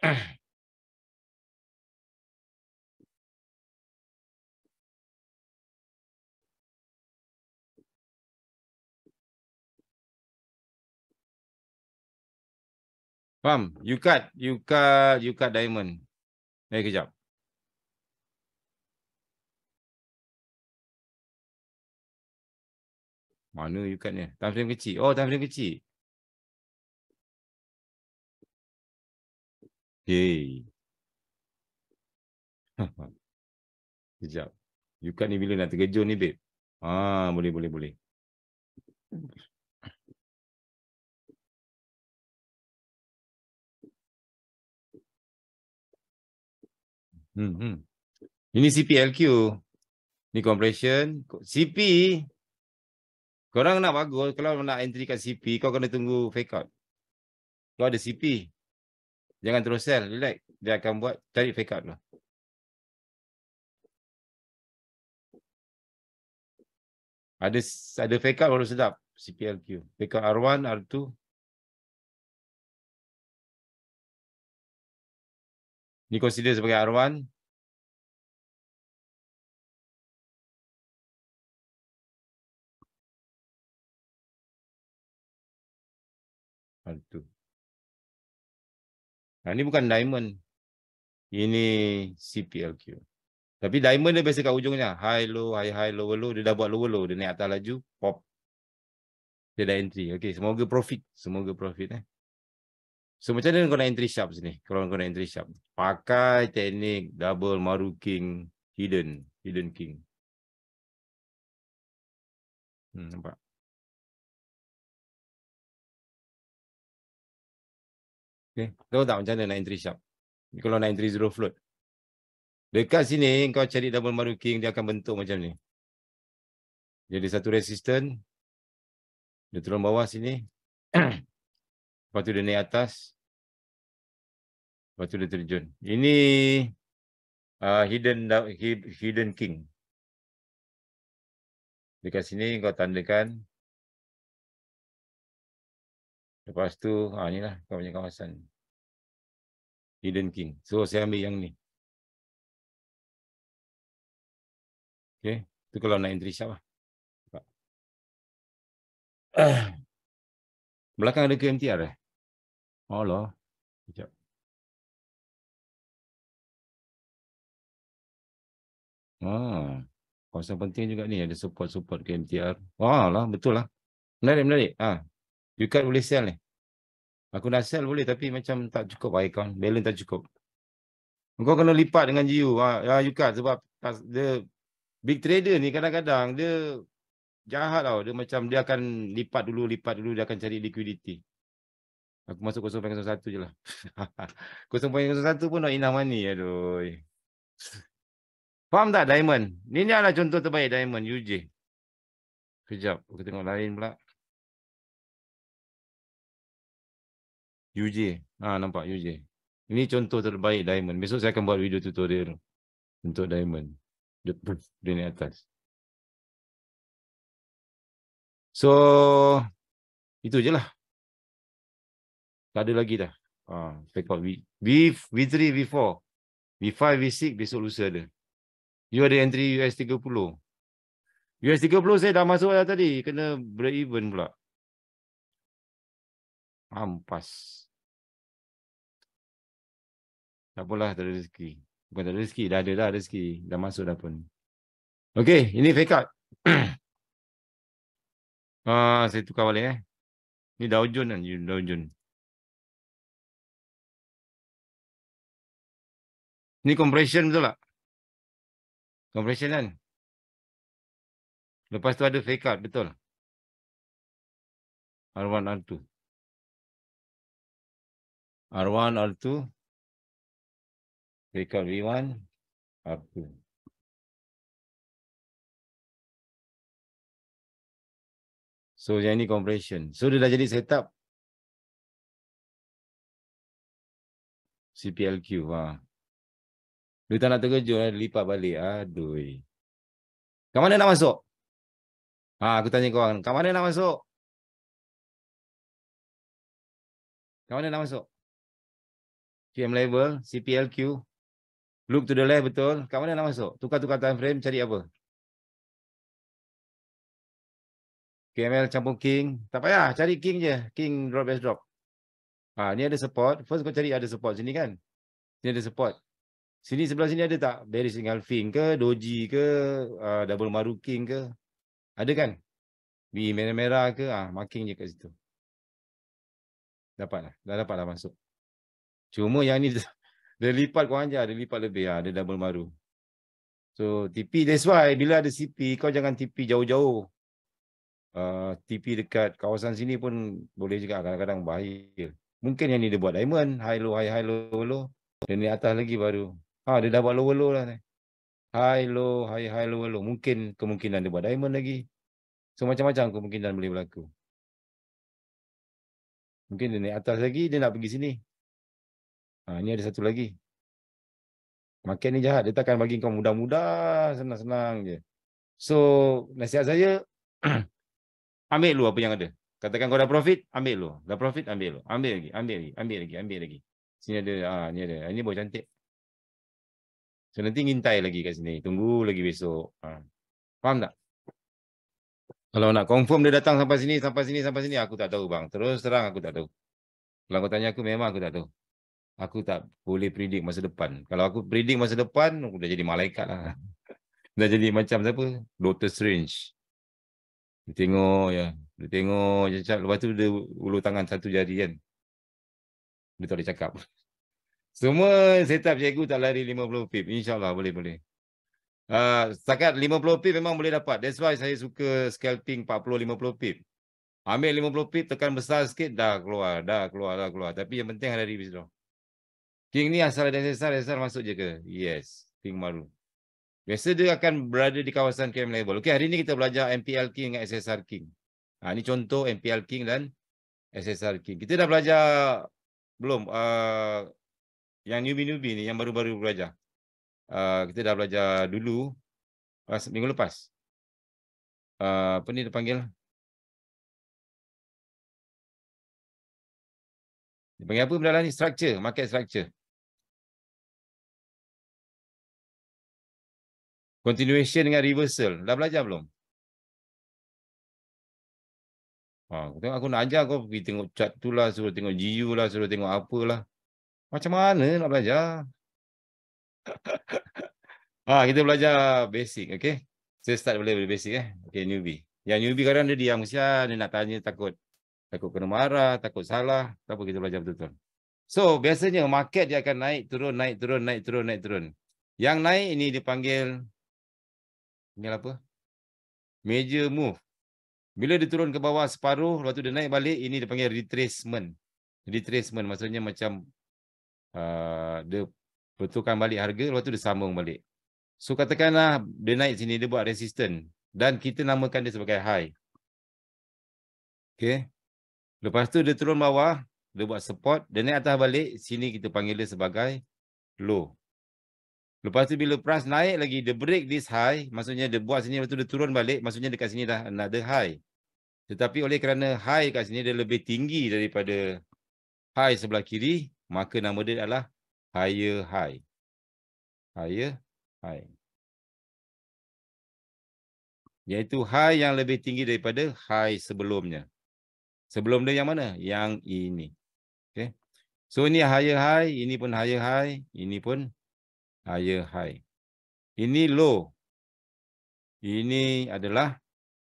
[SPEAKER 1] Faham? You cut, you cut, you cut diamond. Eh, kejap. Mana you cut ni? Time frame kecil. Oh, time frame kecil. Okay. Sekejap. You cut ni bila nak terkejut ni, babe? Ah, boleh, boleh, boleh. Hmm, hmm. Ini CPLQ. Ni compression. CP. Korang nak bagus. Kalau nak entry kat CP, kau kena tunggu fake out. Kau ada CP. Jangan terus sell. Relax. Dia akan buat cari fake out lah. Ada ada fake out baru sedap. CPLQ. Fake out R1, R2. Ni consider sebagai R1. R2. Nah, ini bukan diamond. Ini CPLQ. Tapi diamond dia biasa kat ujungnya. High, low, high, high, low, low. Dia dah buat low, low. Dia naik atas laju. Pop. Dia dah entry. Okay, semoga profit. Semoga profit eh. So macam mana kau nak entry sharp sini? Kalau kau nak entry sharp. Pakai teknik double maru king hidden. Hidden king. Hmm, nampak? Okay. Tahu tak macam mana nak entry sharp? Kalau nak entry zero float. Dekat sini kau cari double maru king dia akan bentuk macam ni. Jadi satu resistant. Dia turun bawah sini. Lepas tu dia naik atas. Lepas tu dia terjun. Ini uh, hidden hidden king. Dekat sini kau tandakan Lepas tu, ha, ni lah kau punya kawasan. Hidden King. So, saya ambil yang ni. Okay. Tu kalau nak entry shop lah. Belakang ada ke MTR eh? Oh lah. Sekejap. Ah, kawasan penting juga ni ada support-support ke MTR. Wah lah, betul lah. Menarik, menarik. Ah, Yukat boleh sell ni. Aku nak sell boleh tapi macam tak cukup baik kan. Balance tak cukup. Kau kena lipat dengan GU. Ha, ya, Yukat sebab dia big trader ni kadang-kadang dia jahat tau. Dia macam dia akan lipat dulu, lipat dulu. Dia akan cari liquidity. Aku masuk 0.01 je lah. 0.01 pun nak enough money. Aduh. Faham tak diamond? Ni ni adalah contoh terbaik diamond UJ. Kejap. Aku tengok lain pula. UJ. Ha, nampak UJ. Ini contoh terbaik diamond. Besok saya akan buat video tutorial untuk diamond. Dia, dia ni atas. So, itu je lah. Tak ada lagi dah. Ha, record V, V, V3, V4. V5, V6 besok lusa ada. You ada entry US 30. US 30 saya dah masuk dah tadi. Kena break even pula. Ampas. Tak apalah, tak ada rezeki. Bukan tak ada rezeki, dah ada dah rezeki. Dah masuk dah pun. Okey, ini fake out. Ah, saya tukar balik eh. Ni Dow Jones kan, Dow Jones. Ni compression betul tak? Compression kan? Lepas tu ada fake out, betul? R1, R2. R1, R2. Fake out V1, R2. So yang ni compression. So dia dah jadi setup. CPLQ. Ha. Dia tak nak terkejut. Eh. Lipat balik. Aduh. Kat mana nak masuk? Ha, aku tanya korang. Kat mana nak masuk? Kat mana nak masuk? QM level, CPLQ. Look to the left betul. Kat mana nak masuk? Tukar-tukar time frame cari apa? KML campur king. Tak payah cari king je. King drop best drop. Ha, ni ada support. First kau cari ada support sini kan? Sini ada support. Sini sebelah sini ada tak? Bearish single fin ke? Doji ke? Uh, double maru king ke? Ada kan? B merah-merah ke? Ha, marking je kat situ. Dapat lah. Dah dapat lah masuk. Cuma yang ni Dia lipat kau ajar, dia lipat lebih ah, dia double baru. So TP that's why bila ada CP kau jangan TP jauh-jauh. Uh, TP dekat kawasan sini pun boleh juga kadang-kadang bahaya. Mungkin yang ni dia buat diamond, high low high high low low. Dan ni atas lagi baru. Ha dia dah buat low low lah ni. High, low, high, high, low, low. Mungkin kemungkinan dia buat diamond lagi. So macam-macam kemungkinan boleh berlaku. Mungkin dia naik atas lagi, dia nak pergi sini. Ha, ni ada satu lagi. Market ni jahat. Dia takkan bagi kau mudah-mudah, senang-senang je. So, nasihat saya, ambil lu apa yang ada. Katakan kau dah profit, ambil lu. Dah profit, ambil lu. Ambil lagi, ambil lagi, ambil lagi, ambil lagi. Sini ada, ah, ni ada. Ini boleh cantik. So, nanti ngintai lagi kat sini. Tunggu lagi besok. Ha. Faham tak? Kalau nak confirm dia datang sampai sini, sampai sini, sampai sini, aku tak tahu bang. Terus terang aku tak tahu. Kalau kau tanya aku, memang aku tak tahu aku tak boleh predict masa depan. Kalau aku predict masa depan, aku dah jadi malaikat lah. dah jadi macam siapa? Doctor Strange. Dia tengok ya. Dia tengok je cakap. Lepas tu dia ulu tangan satu jari kan. Dia tak boleh cakap. Semua setup cikgu tak lari 50 pip. InsyaAllah boleh-boleh. Uh, setakat 50 pip memang boleh dapat. That's why saya suka scalping 40-50 pip. Ambil 50 pip, tekan besar sikit, dah keluar. Dah keluar, dah keluar. Tapi yang penting ada di withdraw. King ni asal ada SSR, SSR masuk je ke? Yes, King Maru. Biasa dia akan berada di kawasan KM level. Okey, hari ni kita belajar MPL King dengan SSR King. Ha, ini contoh MPL King dan SSR King. Kita dah belajar belum? Uh, yang newbie-newbie ni, yang baru-baru belajar. Uh, kita dah belajar dulu, uh, minggu lepas. Uh, apa ni dia panggil? Dia panggil apa benda lah ni? Structure, market structure. Continuation dengan reversal. Dah belajar belum? Ha, tengok aku nak ajar kau pergi tengok chart tu lah, suruh tengok GU lah, suruh tengok apa lah. Macam mana nak belajar? ha, kita belajar basic, okay? Saya start boleh dari basic eh. Okay, newbie. Yang newbie kadang dia diam kesian, dia nak tanya takut. Takut kena marah, takut salah. Tak apa kita belajar betul-betul. So, biasanya market dia akan naik, turun, naik, turun, naik, turun, naik, turun. Yang naik ini dipanggil Tinggal apa? Major move. Bila dia turun ke bawah separuh, lepas tu dia naik balik, ini dia panggil retracement. Retracement maksudnya macam uh, dia betulkan balik harga, lepas tu dia sambung balik. So katakanlah dia naik sini, dia buat resistance. Dan kita namakan dia sebagai high. Okay. Lepas tu dia turun bawah, dia buat support. Dia naik atas balik, sini kita panggil dia sebagai low. Lepas tu bila price naik lagi, dia break this high, maksudnya dia buat sini, lepas tu dia turun balik, maksudnya dekat sini dah another high. Tetapi oleh kerana high kat sini dia lebih tinggi daripada high sebelah kiri, maka nama dia adalah higher high. Higher high. Iaitu high yang lebih tinggi daripada high sebelumnya. Sebelum dia yang mana? Yang ini. Okay. So ini higher high, ini pun higher high, ini pun higher high. Ini low. Ini adalah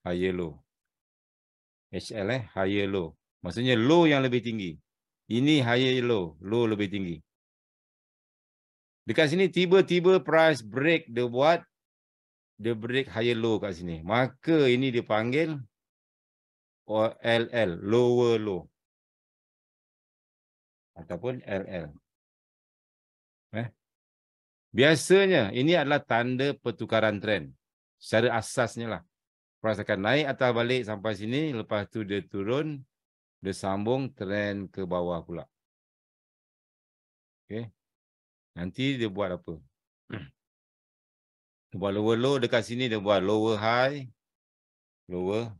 [SPEAKER 1] higher low. HL eh, higher low. Maksudnya low yang lebih tinggi. Ini higher low, low lebih tinggi. Dekat sini tiba-tiba price break dia buat dia break higher low kat sini. Maka ini dipanggil LL, lower low. Ataupun LL. Biasanya ini adalah tanda pertukaran trend. Secara asasnya lah. Price akan naik atau balik sampai sini. Lepas tu dia turun. Dia sambung trend ke bawah pula. Okay. Nanti dia buat apa? Dia buat lower low. Dekat sini dia buat lower high. Lower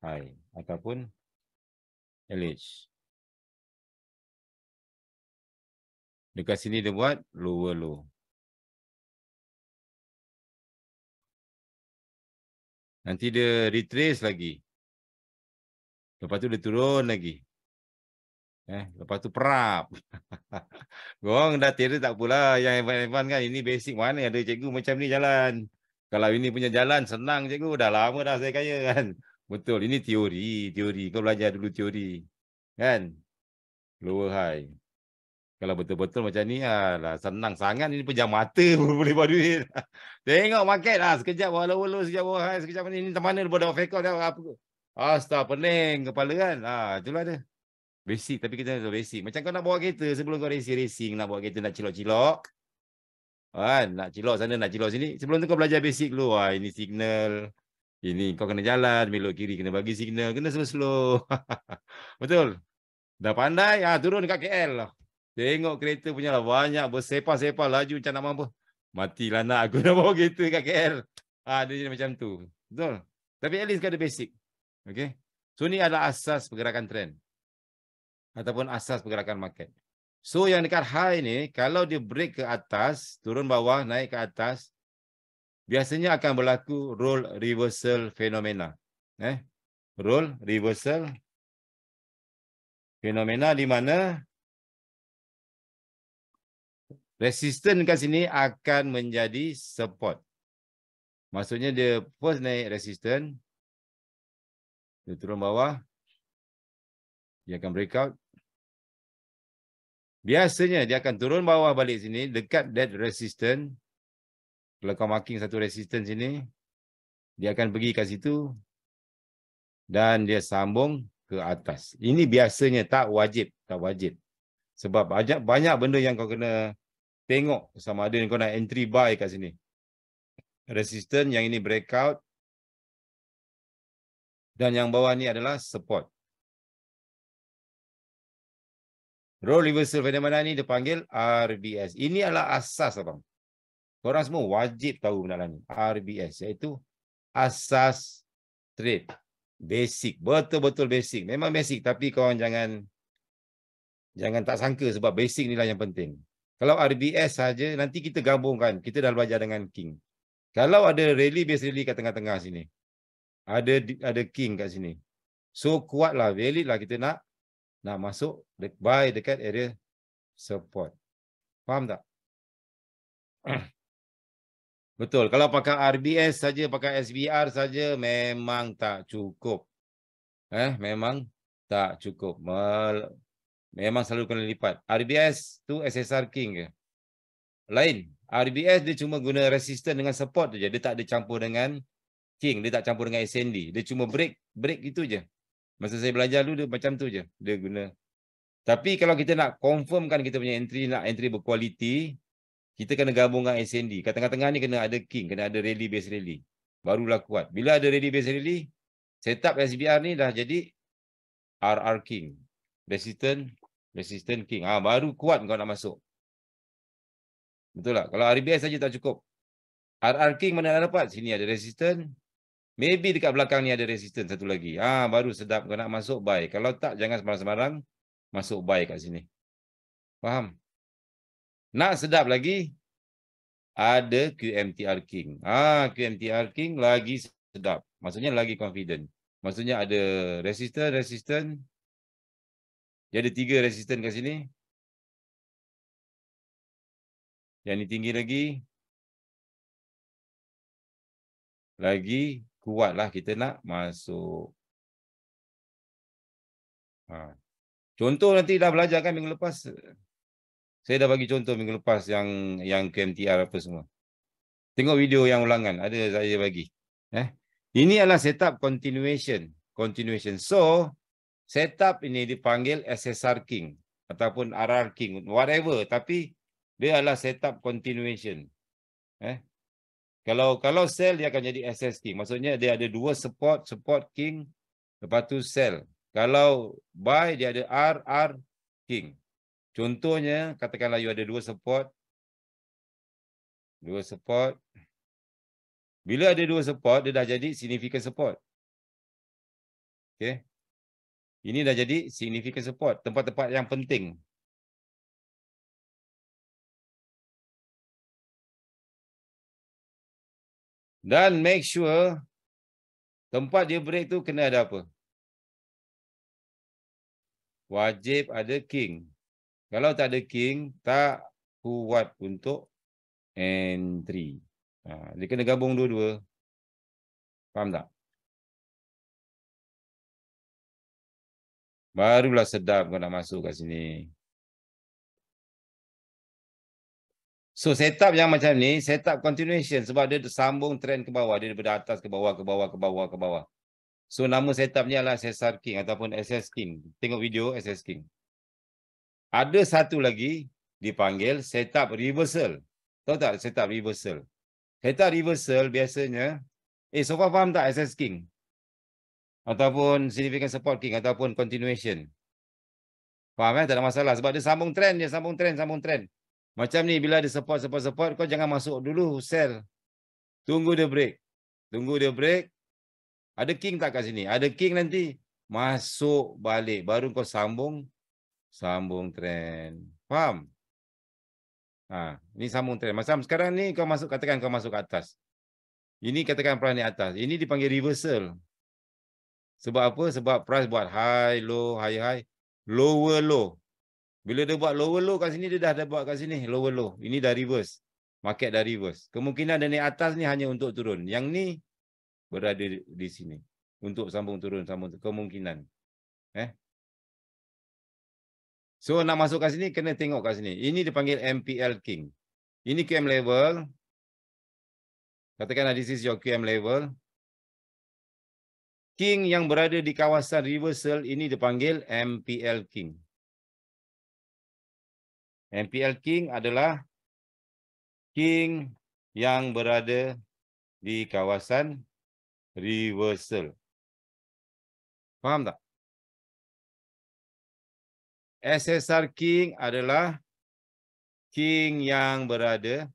[SPEAKER 1] high. Ataupun LH. Dekat sini dia buat lower low. Nanti dia retrace lagi. Lepas tu dia turun lagi. Eh, lepas tu perap. Gong dah tiada tak pula yang evan-evan kan. Ini basic mana ada cikgu macam ni jalan. Kalau ini punya jalan senang cikgu. Dah lama dah saya kaya kan. Betul. Ini teori. Teori. Kau belajar dulu teori. Kan? Lower high. Kalau betul-betul macam ni, alah, senang sangat ni pejam mata pun boleh buat duit. Tengok market lah. Sekejap walau walau sekejap walau hai, sekejap ni. Ni mana dia buat out apa. Astaga, pening kepala kan. Ha, itulah dia. Basic, tapi kita tahu basic. Macam kau nak bawa kereta sebelum kau racing, racing nak bawa kereta nak cilok-cilok. Kan, nak cilok sana, nak cilok sini. Sebelum tu kau belajar basic dulu. Wah, ini signal. Ini kau kena jalan, belok kiri kena bagi signal, kena slow-slow. Betul? Dah pandai, ah turun dekat KL lah. Tengok kereta punya lah banyak bersepah-sepah laju macam nak mampu. Matilah nak aku nak bawa kereta kat KL. Ah dia macam tu. Betul? Tapi at least kau ada basic. Okay? So ni adalah asas pergerakan trend. Ataupun asas pergerakan market. So yang dekat high ni, kalau dia break ke atas, turun bawah, naik ke atas, biasanya akan berlaku role reversal fenomena. Eh? Role reversal fenomena di mana resisten kat sini akan menjadi support. Maksudnya dia first naik resisten, dia turun bawah, dia akan breakout. Biasanya dia akan turun bawah balik sini dekat that resistance. Kalau kau marking satu resistance sini, dia akan pergi kat situ dan dia sambung ke atas. Ini biasanya tak wajib, tak wajib. Sebab banyak banyak benda yang kau kena tengok sama ada kau nak entry buy kat sini. Resistance yang ini breakout dan yang bawah ni adalah support. Role reversal fenomena ni dipanggil RBS. Ini adalah asas abang. Korang semua wajib tahu benda ni. RBS iaitu asas trade basic, betul-betul basic. Memang basic tapi kau jangan jangan tak sangka sebab basic ni lah yang penting. Kalau RBS saja nanti kita gabungkan, kita dah belajar dengan king. Kalau ada rally base rally kat tengah-tengah sini. Ada ada king kat sini. So kuatlah valid lah kita nak nak masuk buy dekat area support. Faham tak? Betul. Kalau pakai RBS saja, pakai SBR saja memang tak cukup. Eh, memang tak cukup. Memang selalu kena lipat. RBS tu SSR King ke? Lain. RBS dia cuma guna resistance dengan support je. Dia tak ada campur dengan King. Dia tak campur dengan SND. Dia cuma break. Break itu je. Masa saya belajar dulu dia macam tu je. Dia guna. Tapi kalau kita nak confirmkan kita punya entry, nak entry berkualiti, kita kena gabung dengan SND. Kat tengah-tengah ni kena ada king, kena ada rally base rally. Barulah kuat. Bila ada rally base rally, setup SBR ni dah jadi RR king. Resistant, resistant king. Ah ha, baru kuat kau nak masuk. Betul tak? Kalau RBS saja tak cukup. RR king mana nak dapat? Sini ada resistant. Maybe dekat belakang ni ada resistant satu lagi. Ah ha, baru sedap kau nak masuk buy. Kalau tak jangan sembarang-sembarang masuk buy kat sini. Faham? Nak sedap lagi, ada QMTR King. Ah, QMTR King lagi sedap. Maksudnya lagi confident. Maksudnya ada resistor, resistant. Dia ada tiga resistant kat sini. Yang ni tinggi lagi. Lagi kuatlah kita nak masuk. Ha. Contoh nanti dah belajar kan minggu lepas. Saya dah bagi contoh minggu lepas yang yang KMTR apa semua. Tengok video yang ulangan, ada saya bagi. Eh. Ini adalah setup continuation, continuation. So, setup ini dipanggil SSR King ataupun RR King, whatever, tapi dia adalah setup continuation. Eh. Kalau kalau sell dia akan jadi SS King. Maksudnya dia ada dua support, support King, lepas tu sell. Kalau buy dia ada RR King. Contohnya, katakanlah you ada dua support. Dua support. Bila ada dua support, dia dah jadi significant support. Okay. Ini dah jadi significant support. Tempat-tempat yang penting. Dan make sure tempat dia break tu kena ada apa? Wajib ada king. Kalau tak ada king, tak kuat untuk entry. Ha, dia kena gabung dua-dua. Faham tak? Barulah sedap kau nak masuk kat sini. So setup yang macam ni, setup continuation sebab dia sambung trend ke bawah. Dia daripada atas ke bawah, ke bawah, ke bawah, ke bawah. So nama setup ni adalah SSR King ataupun SS King. Tengok video SS King. Ada satu lagi dipanggil setup reversal. Tahu tak setup reversal? Setup reversal biasanya, eh so far faham tak SS King? Ataupun significant support King ataupun continuation? Faham eh? Tak ada masalah. Sebab dia sambung trend dia, sambung trend, sambung trend. Macam ni bila ada support, support, support, kau jangan masuk dulu sell. Tunggu dia break. Tunggu dia break. Ada king tak kat sini? Ada king nanti. Masuk balik. Baru kau sambung. Sambung trend. Faham? Ha, ini sambung trend. Macam sekarang ni kau masuk, katakan kau masuk ke atas. Ini katakan price ni atas. Ini dipanggil reversal. Sebab apa? Sebab price buat high, low, high, high. Lower, low. Bila dia buat lower, low kat sini, dia dah ada buat kat sini. Lower, low. Ini dah reverse. Market dah reverse. Kemungkinan dia naik atas ni hanya untuk turun. Yang ni berada di sini. Untuk sambung turun, sambung turun. Kemungkinan. Eh? So nak masuk kat sini kena tengok kat sini. Ini dipanggil MPL King. Ini QM level. Katakanlah this is your QM level. King yang berada di kawasan reversal ini dipanggil MPL King. MPL King adalah King yang berada di kawasan reversal. Faham tak? SSR King adalah King yang berada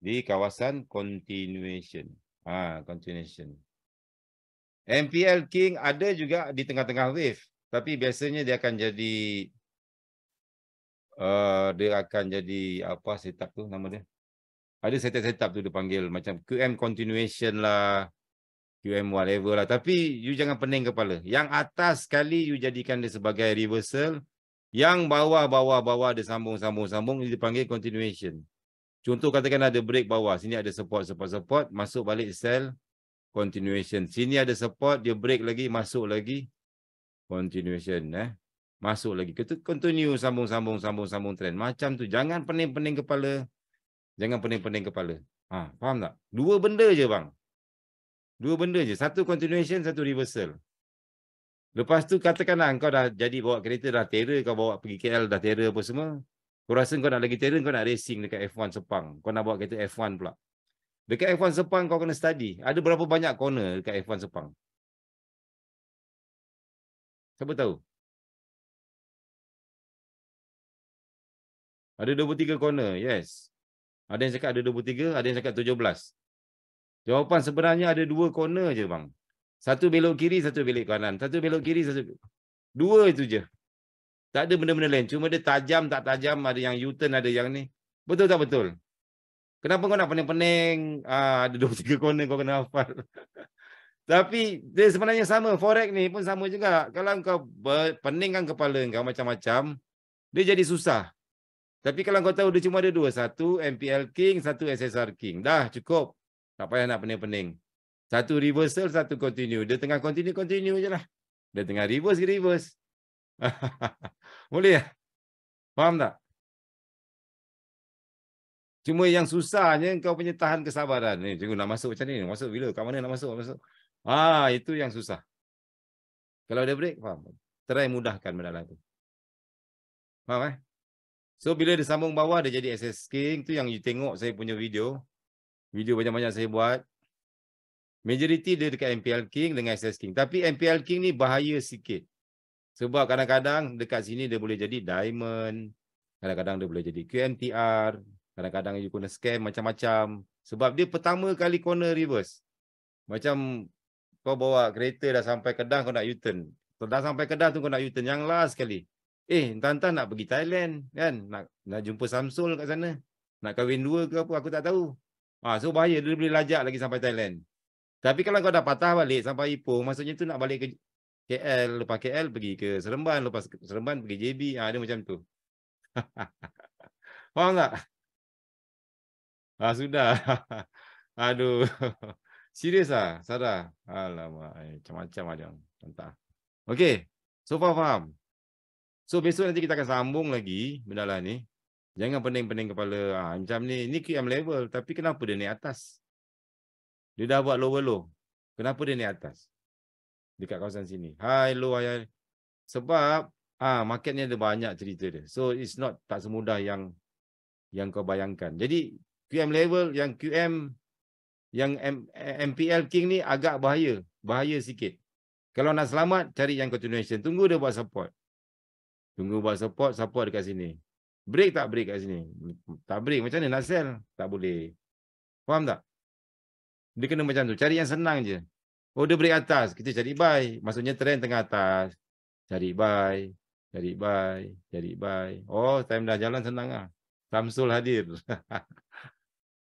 [SPEAKER 1] di kawasan continuation. Ha, continuation. MPL King ada juga di tengah-tengah wave. Tapi biasanya dia akan jadi uh, dia akan jadi apa setup tu nama dia. Ada setup-setup tu dia panggil macam QM continuation lah. QM whatever lah. Tapi you jangan pening kepala. Yang atas sekali you jadikan dia sebagai reversal. Yang bawah-bawah-bawah dia sambung-sambung-sambung ini dipanggil continuation. Contoh katakan ada break bawah. Sini ada support-support-support. Masuk balik sell. Continuation. Sini ada support. Dia break lagi. Masuk lagi. Continuation. Eh. Masuk lagi. Continue sambung-sambung-sambung-sambung trend. Macam tu. Jangan pening-pening kepala. Jangan pening-pening kepala. Ha, faham tak? Dua benda je bang. Dua benda je. Satu continuation, satu reversal. Lepas tu katakanlah kau dah jadi bawa kereta dah terror, kau bawa pergi KL dah terror apa semua. Kau rasa kau nak lagi terror, kau nak racing dekat F1 Sepang. Kau nak bawa kereta F1 pula. Dekat F1 Sepang kau kena study. Ada berapa banyak corner dekat F1 Sepang? Siapa tahu? Ada 23 corner, yes. Ada yang cakap ada 23, ada yang cakap 17. Jawapan sebenarnya ada dua corner je bang. Satu belok kiri, satu belok kanan. Satu belok kiri, satu Dua itu je. Tak ada benda-benda lain. Cuma dia tajam, tak tajam. Ada yang U-turn, ada yang ni. Betul tak betul? Kenapa kau nak pening-pening? Ah, ada dua tiga corner kau kena hafal. Tapi dia sebenarnya sama. Forex ni pun sama juga. Kalau kau peningkan kepala kau macam-macam, dia jadi susah. Tapi kalau kau tahu dia cuma ada dua. Satu MPL King, satu SSR King. Dah cukup. Tak payah nak pening-pening. Satu reversal, satu continue. Dia tengah continue, continue je lah. Dia tengah reverse, reverse. Boleh ya? Faham tak? Cuma yang susahnya kau punya tahan kesabaran. Ni, cikgu nak masuk macam ni. Masuk bila? Kat mana nak masuk? masuk. Ah, itu yang susah. Kalau ada break, faham. Try mudahkan benda lah tu. Faham eh? So, bila dia sambung bawah, dia jadi SS King. tu yang you tengok saya punya video video banyak-banyak saya buat. Majority dia dekat MPL King dengan SS King. Tapi MPL King ni bahaya sikit. Sebab kadang-kadang dekat sini dia boleh jadi diamond. Kadang-kadang dia boleh jadi QMTR. Kadang-kadang you guna scam macam-macam. Sebab dia pertama kali corner reverse. Macam kau bawa kereta dah sampai Kedah kau nak U-turn. Dah sampai Kedah tu kau nak U-turn. Yang last sekali. Eh, entah-entah nak pergi Thailand kan. Nak nak jumpa Samsul kat sana. Nak kahwin dua ke apa aku tak tahu. Ha, so bahaya dia boleh lajak lagi sampai Thailand. Tapi kalau kau dah patah balik sampai Ipoh, maksudnya tu nak balik ke KL, lepas KL pergi ke Seremban, lepas Seremban pergi JB, ha, dia macam tu. Faham tak? Ah sudah. Aduh. Serius ah, Sarah. Alamak, eh, macam-macam aja. Entah. Okey. So far faham. So besok nanti kita akan sambung lagi benda lah ni. Jangan pening-pening kepala. Ha, macam ni, ni QM level. Tapi kenapa dia naik atas? Dia dah buat lower low. Kenapa dia naik atas? Dekat kawasan sini. High, low, high. Sebab ah market ni ada banyak cerita dia. So it's not tak semudah yang yang kau bayangkan. Jadi QM level yang QM yang M, MPL King ni agak bahaya. Bahaya sikit. Kalau nak selamat, cari yang continuation. Tunggu dia buat support. Tunggu buat support, support dekat sini. Break tak break kat sini? Tak break. Macam mana nak sell? Tak boleh. Faham tak? Dia kena macam tu. Cari yang senang je. Oh, dia break atas. Kita cari buy. Maksudnya trend tengah atas. Cari buy. Cari buy. Cari buy. Oh, time dah jalan senang lah. Samsul hadir.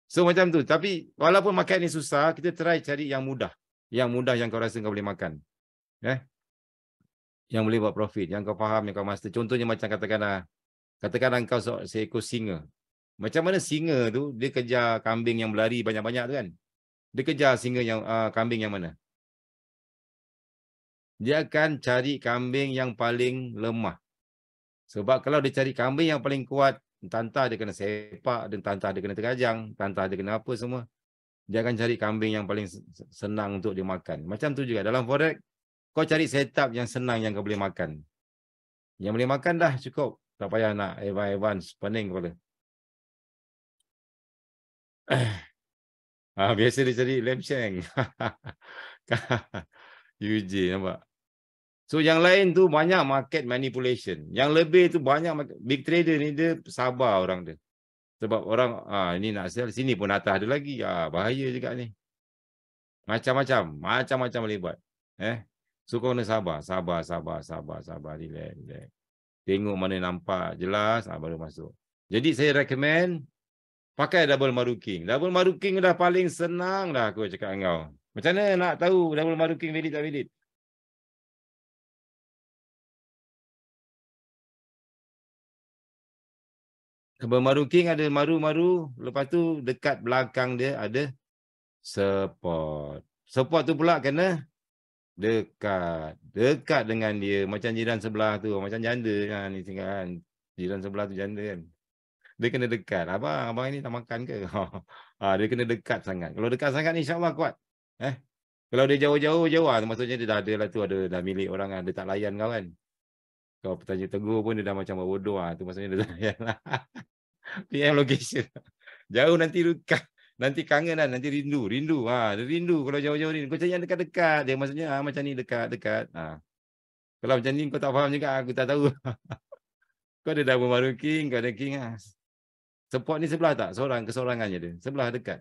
[SPEAKER 1] so, macam tu. Tapi, walaupun makan ni susah, kita try cari yang mudah. Yang mudah yang kau rasa kau boleh makan. Eh? Yang boleh buat profit, yang kau faham, yang kau master. Contohnya macam katakanlah, katakanlah kau seekor singa. Macam mana singa tu, dia kejar kambing yang berlari banyak-banyak tu kan? Dia kejar singa yang uh, kambing yang mana? Dia akan cari kambing yang paling lemah. Sebab kalau dia cari kambing yang paling kuat, entah-entah dia kena sepak, entah-entah dia kena tergajang, entah-entah dia kena apa semua. Dia akan cari kambing yang paling senang untuk dimakan. Macam tu juga dalam forex, kau cari setup yang senang yang kau boleh makan. Yang boleh makan dah cukup. Tak payah nak advance pening kepala. ah, biasa dia cari lem sheng. UJ nampak. So yang lain tu banyak market manipulation. Yang lebih tu banyak big trader ni dia sabar orang dia. Sebab orang ah ini nak sell sini pun atas ada lagi. Ah bahaya juga ni. Macam-macam, macam-macam buat. Eh. So kau kena sabar, sabar, sabar, sabar, sabar, relax, relax. Tengok mana nampak jelas, ah, baru masuk. Jadi saya recommend pakai double maruking. Double maruking dah paling senang dah aku cakap dengan kau. Macam mana nak tahu double maruking valid tak valid? Double maruking ada maru-maru, lepas tu dekat belakang dia ada support. Support tu pula kena dekat dekat dengan dia. Macam jiran sebelah tu macam janda kan ni tinggal kan. Jiran sebelah tu janda kan. Dia kena dekat. Abang abang ini tak makan ke? Ha dia kena dekat sangat. Kalau dekat sangat insyaallah kuat. Eh? Kalau dia jauh-jauh jauh ah maksudnya dia dah ada lah tu ada dah milik orang kan. Dia tak layan kau kan kau bertanya tegur pun dia dah macam bodoh ah tu maksudnya dia lah. PM location. Jauh nanti dekat nanti kangen kan nanti rindu rindu ha dia rindu kalau jauh-jauh ni kau cari yang dekat-dekat dia maksudnya ha, macam ni dekat-dekat ha. Kalau macam ni kau tak faham juga aku tak tahu. Kau ada double baru king kau ada king ha support ni sebelah tak? Seorang keseorangannya dia. Sebelah dekat.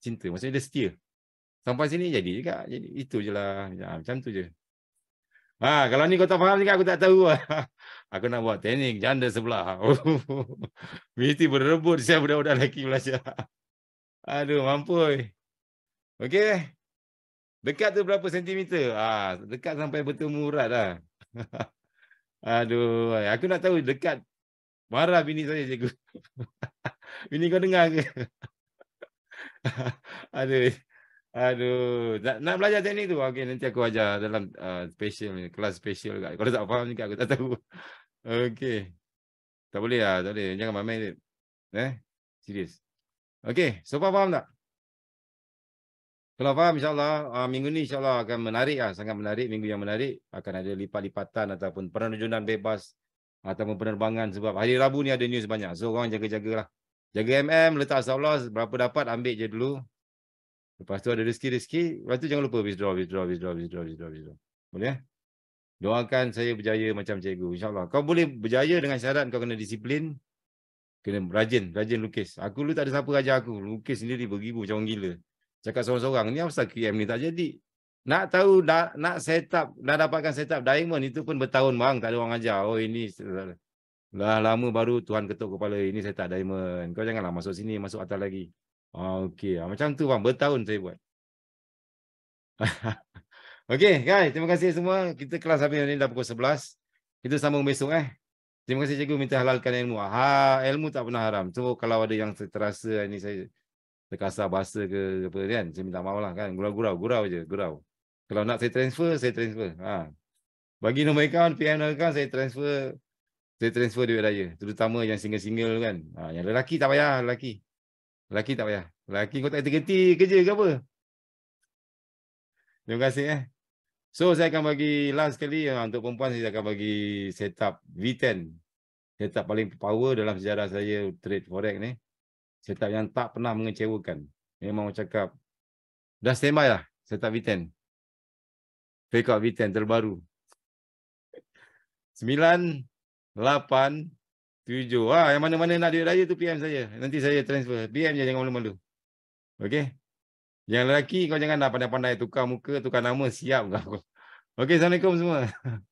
[SPEAKER 1] Cinta maksudnya dia setia. Sampai sini jadi juga. Jadi itu je lah. Ha, macam tu je Ha, kalau ni kau tak faham juga aku tak tahu. aku nak buat teknik janda sebelah. Mesti berebut siapa budak-budak lelaki belajar. Aduh, mampui. Okey. Dekat tu berapa sentimeter? Ah, dekat sampai bertemu urat dah. Aduh, aku nak tahu dekat marah bini saya cikgu. bini kau dengar ke? Aduh. Aduh, nak, nak belajar teknik tu. Okey, nanti aku ajar dalam uh, special ni, kelas special juga. Kalau tak faham juga aku tak tahu. Okey. Tak boleh lah, tak boleh. Jangan main-main. Eh? Serius. Okey, so faham tak? Kalau faham insyaAllah, uh, minggu ni insyaAllah akan menarik lah, sangat menarik, minggu yang menarik. Akan ada lipat-lipatan ataupun penerjunan bebas ataupun penerbangan sebab hari Rabu ni ada news banyak. So orang jaga-jagalah. Jaga MM, letak Allah berapa dapat ambil je dulu. Lepas tu ada rezeki-rezeki, lepas tu jangan lupa withdraw, withdraw, withdraw, withdraw, withdraw, withdraw. Boleh ya? Doakan saya berjaya macam cikgu, insyaAllah. Kau boleh berjaya dengan syarat kau kena disiplin, kena rajin, rajin lukis. Aku dulu tak ada siapa ajar aku. Lukis sendiri beribu macam orang gila. Cakap seorang-seorang, ni apa QM ni tak jadi. Nak tahu, nak, nak set up, nak dapatkan set up diamond, itu pun bertahun bang, tak ada orang ajar. Oh ini, lah lama baru Tuhan ketuk kepala, ini set up diamond. Kau janganlah masuk sini, masuk atas lagi. Oh, okay, ah, macam tu bang, bertahun saya buat. okay guys, terima kasih semua. Kita kelas habis ni dah pukul 11. Kita sambung besok eh. Terima kasih cikgu minta halalkan ilmu. Ha, ilmu tak pernah haram. So kalau ada yang terasa ini saya terkasar bahasa ke apa kan, saya minta maaf lah kan. Gurau-gurau, gurau je, gurau. Kalau nak saya transfer, saya transfer. Ha. Bagi nombor akaun, PM nombor akaun, saya transfer saya transfer duit raya. Terutama yang single-single kan. Ha, yang lelaki tak payah, lelaki. Lelaki tak payah. Lelaki kau tak tergeti kerja ke apa? Terima kasih eh. So saya akan bagi last sekali uh, untuk perempuan saya akan bagi setup V10. Setup paling power dalam sejarah saya trade forex ni. Setup yang tak pernah mengecewakan. Memang cakap dah standby lah setup V10. Fake out V10 terbaru. 9, 8, 7. Ah, yang mana-mana nak duit raya tu PM saya. Nanti saya transfer. PM je jangan malu-malu. Okey. Yang lelaki kau jangan nak pandai-pandai tukar muka, tukar nama, siap kau. Okey, Assalamualaikum semua.